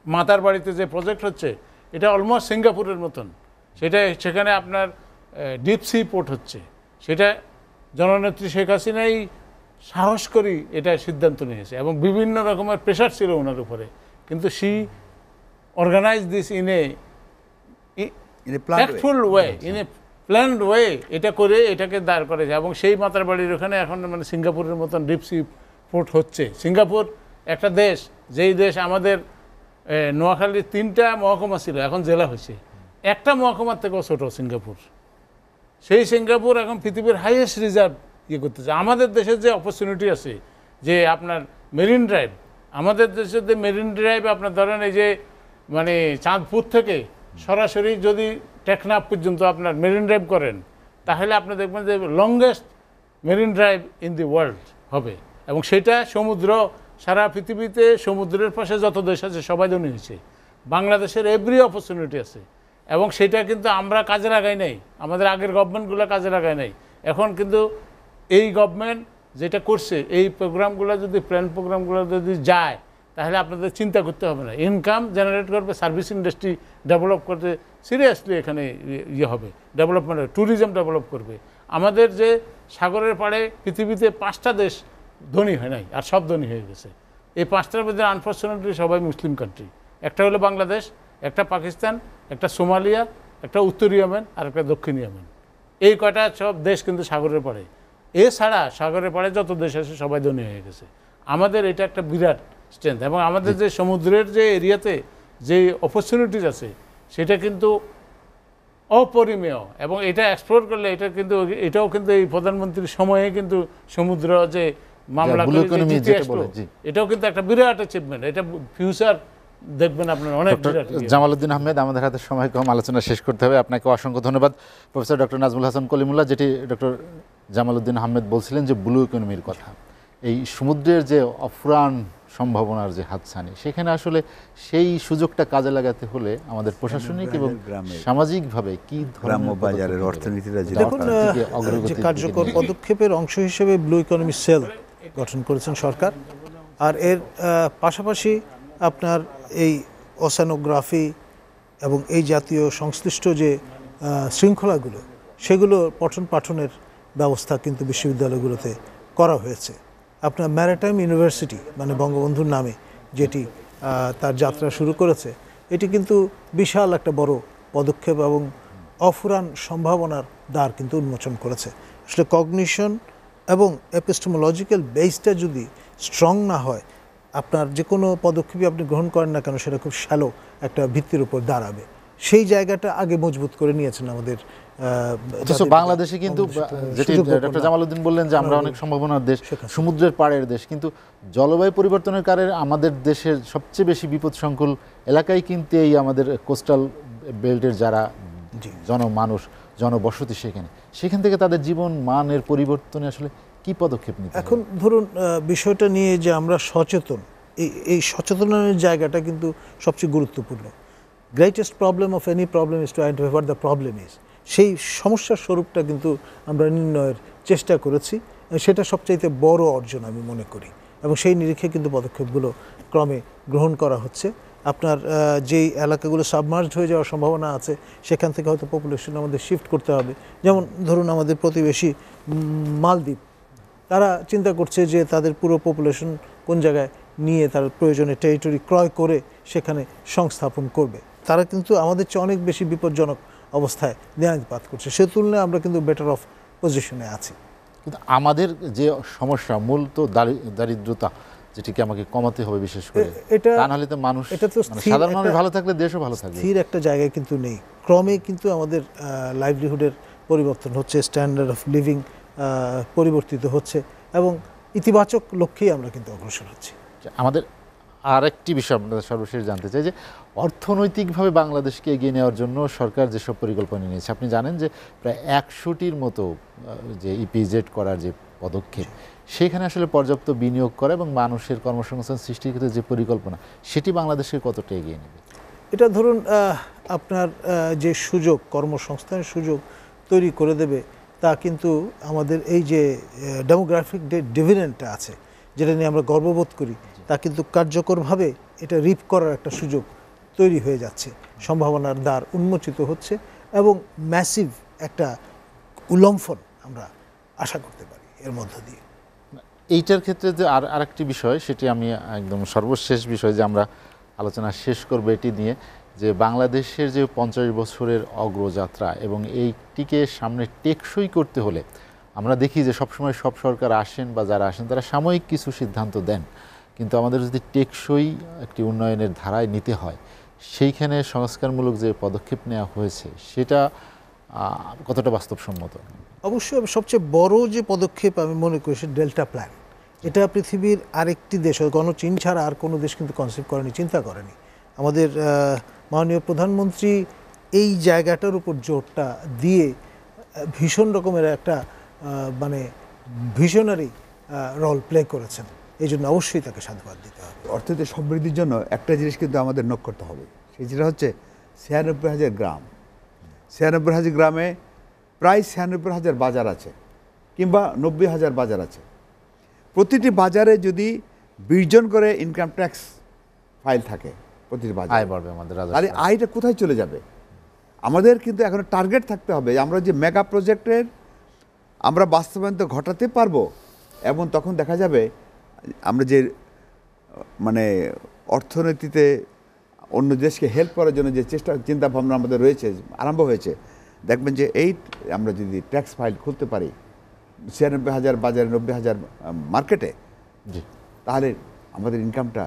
মাতার বাড়িতে যে প্রজেক্ট হচ্ছে এটা অলমোস্ট সিঙ্গাপুরের মতন। সেটা সেখানে আপনার ডিপ সি পোর্ট হচ্ছে। সেটা জননেত্রী শেখ হাসিনাই সাহস করি এটা সিদ্ধান্ত নিয়েছে এবং বিভিন্ন রকমের প্রেশার ছিল ওনার উপরে। কিন্তু she organise this in a. Tactful way in a planned way এটা করে এটাকে দাঁড় করেছে এবং সেই মাতার বাড়ির ওখানে এখন মানে সিঙ্গাপুরের মতন ডিপসি পোর্ট হচ্ছে। সিঙ্গাপুর একটা দেশ, যেই দেশ আমাদের নোয়াখালীর তিনটা মহকুমা ছিল, এখন জেলা হয়েছে। একটা মহকুমার থেকেও ছোটো সিঙ্গাপুর। সেই সিঙ্গাপুর এখন পৃথিবীর হাইয়েস্ট রিজার্ভ ইয়ে করতেছে। আমাদের দেশের যে অপরচুনিটি আছে, যে আপনার মেরিন ড্রাইভ আমাদের দেশের যে মেরিন ড্রাইভ আপনার ধরেন এই যে মানে চাঁদপুর থেকে সরাসরি যদি টেকনাফ পর্যন্ত আপনার মেরিন ড্রাইভ করেন, তাহলে আপনি দেখবেন যে longest marine drive in the world হবে। এবং সেটা সমুদ্র, সারা পৃথিবীতে সমুদ্রের পাশে যত দেশ আছে সবাই ধনী বাংলাদেশের এভরি অপরচুনিটি আছে। এবং সেটা কিন্তু আমরা কাজে লাগাই নাই। আমাদের আগের গভর্নমেন্টগুলো কাজে লাগাই নাই। এখন কিন্তু এই গভর্নমেন্ট যেটা করছে, এই প্রোগ্রামগুলো যদি প্ল্যান প্রোগ্রামগুলো যদি যায়, তাহলে আপনাদের চিন্তা করতে হবে না। ইনকাম জেনারেট করবে সার্ভিস ইন্ডাস্ট্রি ডেভেলপ করতে সিরিয়াসলি এখানে ইয়ে হবে। ডেভেলপমেন্ট ট্যুরিজম ডেভেলপ করবে। আমাদের যে সাগরের পাড়ে পৃথিবীতে পাঁচটা দেশ ধনী হয় নাই, আর সব ধনী হয়ে গেছে। এই পাঁচটার মধ্যে আনফর্চুনেটলি সবাই মুসলিম কান্ট্রি একটা হলো বাংলাদেশ, একটা পাকিস্তান, একটা সোমালিয়া, একটা উত্তর ইয়েমেন, আর একটা দক্ষিণ ইয়েমেন। এই কয়টা সব দেশ কিন্তু সাগরের পাড়ে। এছাড়া সাগরের পাড়ে যত দেশ আছে সবাই ধনী হয়ে গেছে। আমাদের এটা একটা বিরাট স্ট্রেংথ এবং আমাদের যে সমুদ্রের যে এরিয়াতে যে অপরচুনিটিস আছে, সেটা কিন্তু অপরিমেয় এবং এটা এক্সপ্লোর করলে এটা কিন্তু, এটাও কিন্তু এই প্রধানমন্ত্রীর সময়ে কিন্তু সমুদ্র যে মামলা করে। এটাও কিন্তু একটা বিরাট অ্যাচিভমেন্ট এটা ফিউচার দেখবেন আপনার অনেক। জামালউদ্দিন আহমেদ আমাদের হাতে সময় কম আলোচনা শেষ করতে হবে। আপনাকে অসংখ্য ধন্যবাদ। প্রফেসর ডক্টর নাজমুল হাসান কলিমুল্লাহ যেটি ডক্টর জামালউদ্দিন আহমেদ বলছিলেন যে ব্লু ইকোনমির কথা। এই সমুদ্রের যে অফুরান সম্ভাবনার যে হাতছানি সেখানে আসলে সেই সুযোগটা কাজে লাগাতে হলে আমাদের প্রশাসনিক এবং সামাজিকভাবে কি ধরনের গ্রাম্য বাজারের অর্থনীতিটা কার্যকর পদক্ষেপের অংশ হিসেবে ব্লু ইকোনমি সেল গঠন করেছেন সরকার। আর এর পাশাপাশি আপনার এই ওসানোগ্রাফি এবং এই জাতীয় সংশ্লিষ্ট যে শৃঙ্খলাগুলো, সেগুলো পঠন পাঠনের ব্যবস্থা কিন্তু বিশ্ববিদ্যালয়গুলোতে করা হয়েছে। আপনার ম্যারিটাইম ইউনিভার্সিটি মানে বঙ্গবন্ধুর নামে যেটি তার যাত্রা শুরু করেছে, এটি কিন্তু বিশাল একটা বড় পদক্ষেপ এবং অফুরান সম্ভাবনার দ্বার কিন্তু উন্মোচন করেছে। আসলে কগনিশন এবং এপিস্টেমোলজিক্যাল বেসটা যদি স্ট্রং না হয় আপনার যে কোনো পদক্ষেপই আপনি গ্রহণ করেন না কেন সেটা খুব শ্যালো একটা ভিত্তির উপর দাঁড়াবে। সেই জায়গাটা আগে মজবুত করে নিয়েছেন আমাদের বাংলাদেশে কিন্তু ডক্টর জামালউদ্দিন বললেন যে আমরা অনেক সম্ভাবনার দেশ সমুদ্রের পাড়ের দেশ কিন্তু জলবায়ু পরিবর্তনের কারণে আমাদের দেশের সবচেয়ে বেশি বিপদসংকুল এলাকায় কিন্তু এই আমাদের কোস্টাল বেল্টের যারা। জনমানুষ জনবসতি সেখানে। সেখান থেকে তাদের জীবন মানের পরিবর্তনে আসলে কি পদক্ষেপ নিতে এখন ধরুন বিষয়টা নিয়ে যে আমরা সচেতন এই এই সচেতনের জায়গাটা কিন্তু সবচেয়ে গুরুত্বপূর্ণ। Greatest problem of any problem is to identify what the problem is সেই সমস্যার স্বরূপটা কিন্তু আমরা নির্ণয়ের চেষ্টা করেছি সেটা সবচাইতে বড় অর্জন আমি মনে করি এবং সেই নিরিখে কিন্তু পদক্ষেপগুলো ক্রমে গ্রহণ করা হচ্ছে। আপনার যেই এলাকাগুলো সাবমার্জড হয়ে যাওয়ার সম্ভাবনা আছে, সেখান থেকে হয়তো পপুলেশন আমাদের শিফট করতে হবে। যেমন ধরুন আমাদের প্রতিবেশী মালদ্বীপ। তারা চিন্তা করছে যে তাদের পুরো পপুলেশন কোন জায়গায় নিয়ে তার প্রয়োজনে টেরিটরি ক্রয় করে সেখানে সংস্থাপন করবে। তারা কিন্তু আমাদের চেয়ে অনেক বেশি বিপজ্জনক অবস্থায় দেয়ানিপাত করছে। সে তুলনায় আমরা কিন্তু বেটার অফ পজিশনে আছি। কিন্তু আমাদের যে সমস্যা মূল তো দারি- দারিদ্রতা যেটিকে আমাকে কমাতে হবে বিশেষ করে। এটা- তা নাহলে তো মানুষ এটা তো মানে সাধারণ মানুষ ভালো থাকলে দেশও ভালো থাকবে। স্থির একটা জায়গায় কিন্তু নেই। ক্রমে কিন্তু আমাদের লাইভলিহুডের পরিবর্তন হচ্ছে স্ট্যান্ডার্ড অফ লিভিং পরিবর্তিত হচ্ছে এবং ইতিবাচক লক্ষ্যেই আমরা কিন্তু অগ্রসর হচ্ছি। আমাদের আরেকটি বিষয় আপনাদের সর্বশেষ জানতে চাই যে অর্থনৈতিকভাবে বাংলাদেশকে এগিয়ে নেওয়ার জন্য সরকার যেসব পরিকল্পনা নিয়েছে আপনি জানেন যে প্রায় একশোটির মতো যে ইপিজেড করার যে পদক্ষেপ। সেখানে আসলে পর্যাপ্ত বিনিয়োগ করা এবং মানুষের কর্মসংস্থান সৃষ্টির ক্ষেত্রে যে পরিকল্পনা, সেটি বাংলাদেশের কতটা এগিয়ে নেবে? এটা ধরুন আপনার যে সুযোগ, কর্মসংস্থানের সুযোগ তৈরি করে দেবে, তা কিন্তু আমাদের এই যে ডেমোগ্রাফিক যে ডিভিডেন্টটা আছে, যেটা নিয়ে আমরা গর্ববোধ করি, তা কিন্তু কার্যকরভাবে এটা রিপ করার একটা সুযোগ তৈরি হয়ে যাচ্ছে। সম্ভাবনার দ্বার উন্মোচিত হচ্ছে এবং ম্যাসিভ একটা উল্লম্ফন আমরা আশা করতে পারি। এর মধ্য দিয়ে। এইটার ক্ষেত্রে যে আর, আরেকটি বিষয়, সেটি আমি একদম সর্বশেষ বিষয় যে আমরা আলোচনা শেষ করব এটি নিয়ে, যে বাংলাদেশের যে পঞ্চাশ বছরের অগ্রযাত্রা এবং এইটিকে সামনে টেকসই করতে হলে আমরা দেখি যে সবসময় সব সরকার আসেন বা যারা আসেন, তারা সাময়িক কিছু সিদ্ধান্ত দেন। কিন্তু আমাদের যদি টেকসই একটি উন্নয়নের ধারায় নিতে হয়, সেইখানে সংস্কারমূলক যে পদক্ষেপ নেওয়া হয়েছে, সেটা কতটা বাস্তবসম্মত? অবশ্যই সবচেয়ে বড় যে পদক্ষেপ আমি মনে করি সে ডেল্টা প্ল্যান। এটা পৃথিবীর আরেকটি দেশ কোনো চীন ছাড়া আর কোনো দেশ কিন্তু কনসেপ্ট করেনি চিন্তা করেনি। আমাদের মাননীয় প্রধানমন্ত্রী এই জায়গাটার উপর জোরটা দিয়ে ভীষণ রকমের একটা মানে ভিশনারি রোল প্লে করেছেন। এই জন্য অবশ্যই তাকে সাধুবাদ দিতে হবে। অর্থনীতি সমৃদ্ধির জন্য একটা জিনিস কিন্তু আমাদের নোট করতে হবে। সেই যেটা হচ্ছে ছিয়ানব্বই হাজার গ্রাম। ছিয়ানব্বই হাজার গ্রামে প্রায় ছিয়ানব্বই হাজার বাজার আছে কিংবা নব্বই হাজার বাজার আছে। প্রতিটি বাজারে যদি বিশ জন করে ইনকাম ট্যাক্স ফাইল থাকে প্রতিটি বাজারে। আয় বাড়বে আমাদের তাহলে আয়টা কোথায় চলে যাবে? আমাদের কিন্তু এখন টার্গেট থাকতে হবে আমরা যে মেগা প্রজেক্টের আমরা বাস্তবায়ন তো ঘটাতে পারব এবং তখন দেখা যাবে আমরা যে মানে অর্থনীতিতে অন্য দেশকে হেল্প করার জন্য যে চেষ্টা চিন্তা ভাবনা আমাদের রয়েছে আরম্ভ হয়েছে দেখবেন যে এই আমরা যদি ট্যাক্স ফাইল খুলতে পারি ছিয়ানব্বই হাজার বাজারে নব্বই হাজার মার্কেটে তাহলে আমাদের ইনকামটা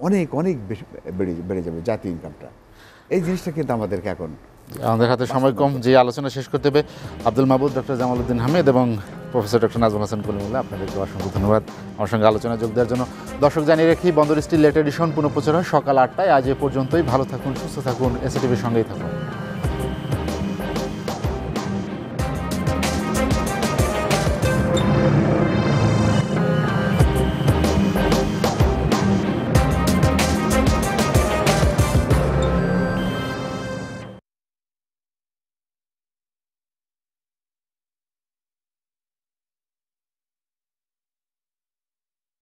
অনেক অনেক বেশি বেড়ে বেড়ে যাবে জাতীয় ইনকামটা এই জিনিসটা কিন্তু আমাদেরকে এখন আমাদের হাতে সময় কম যে আলোচনা শেষ করতে হবে আব্দুল মাহবুদ ডক্টর জামালউদ্দিন হামিদ এবং প্রফেসর ডক্টর নাজমুল হাসান কলিমুল্লাহ আপনাদেরকে অসংখ্য ধন্যবাদ। আমার সঙ্গে আলোচনা যোগ দেওয়ার জন্য দর্শক জানিয়ে রাখি, বন্দর স্টিল লেট এডিশন পুনঃপ্রচার হয় সকাল আটটায়। আজ এ পর্যন্তই। ভালো থাকুন, সুস্থ থাকুন। এসএটিভির সঙ্গেই থাকুন।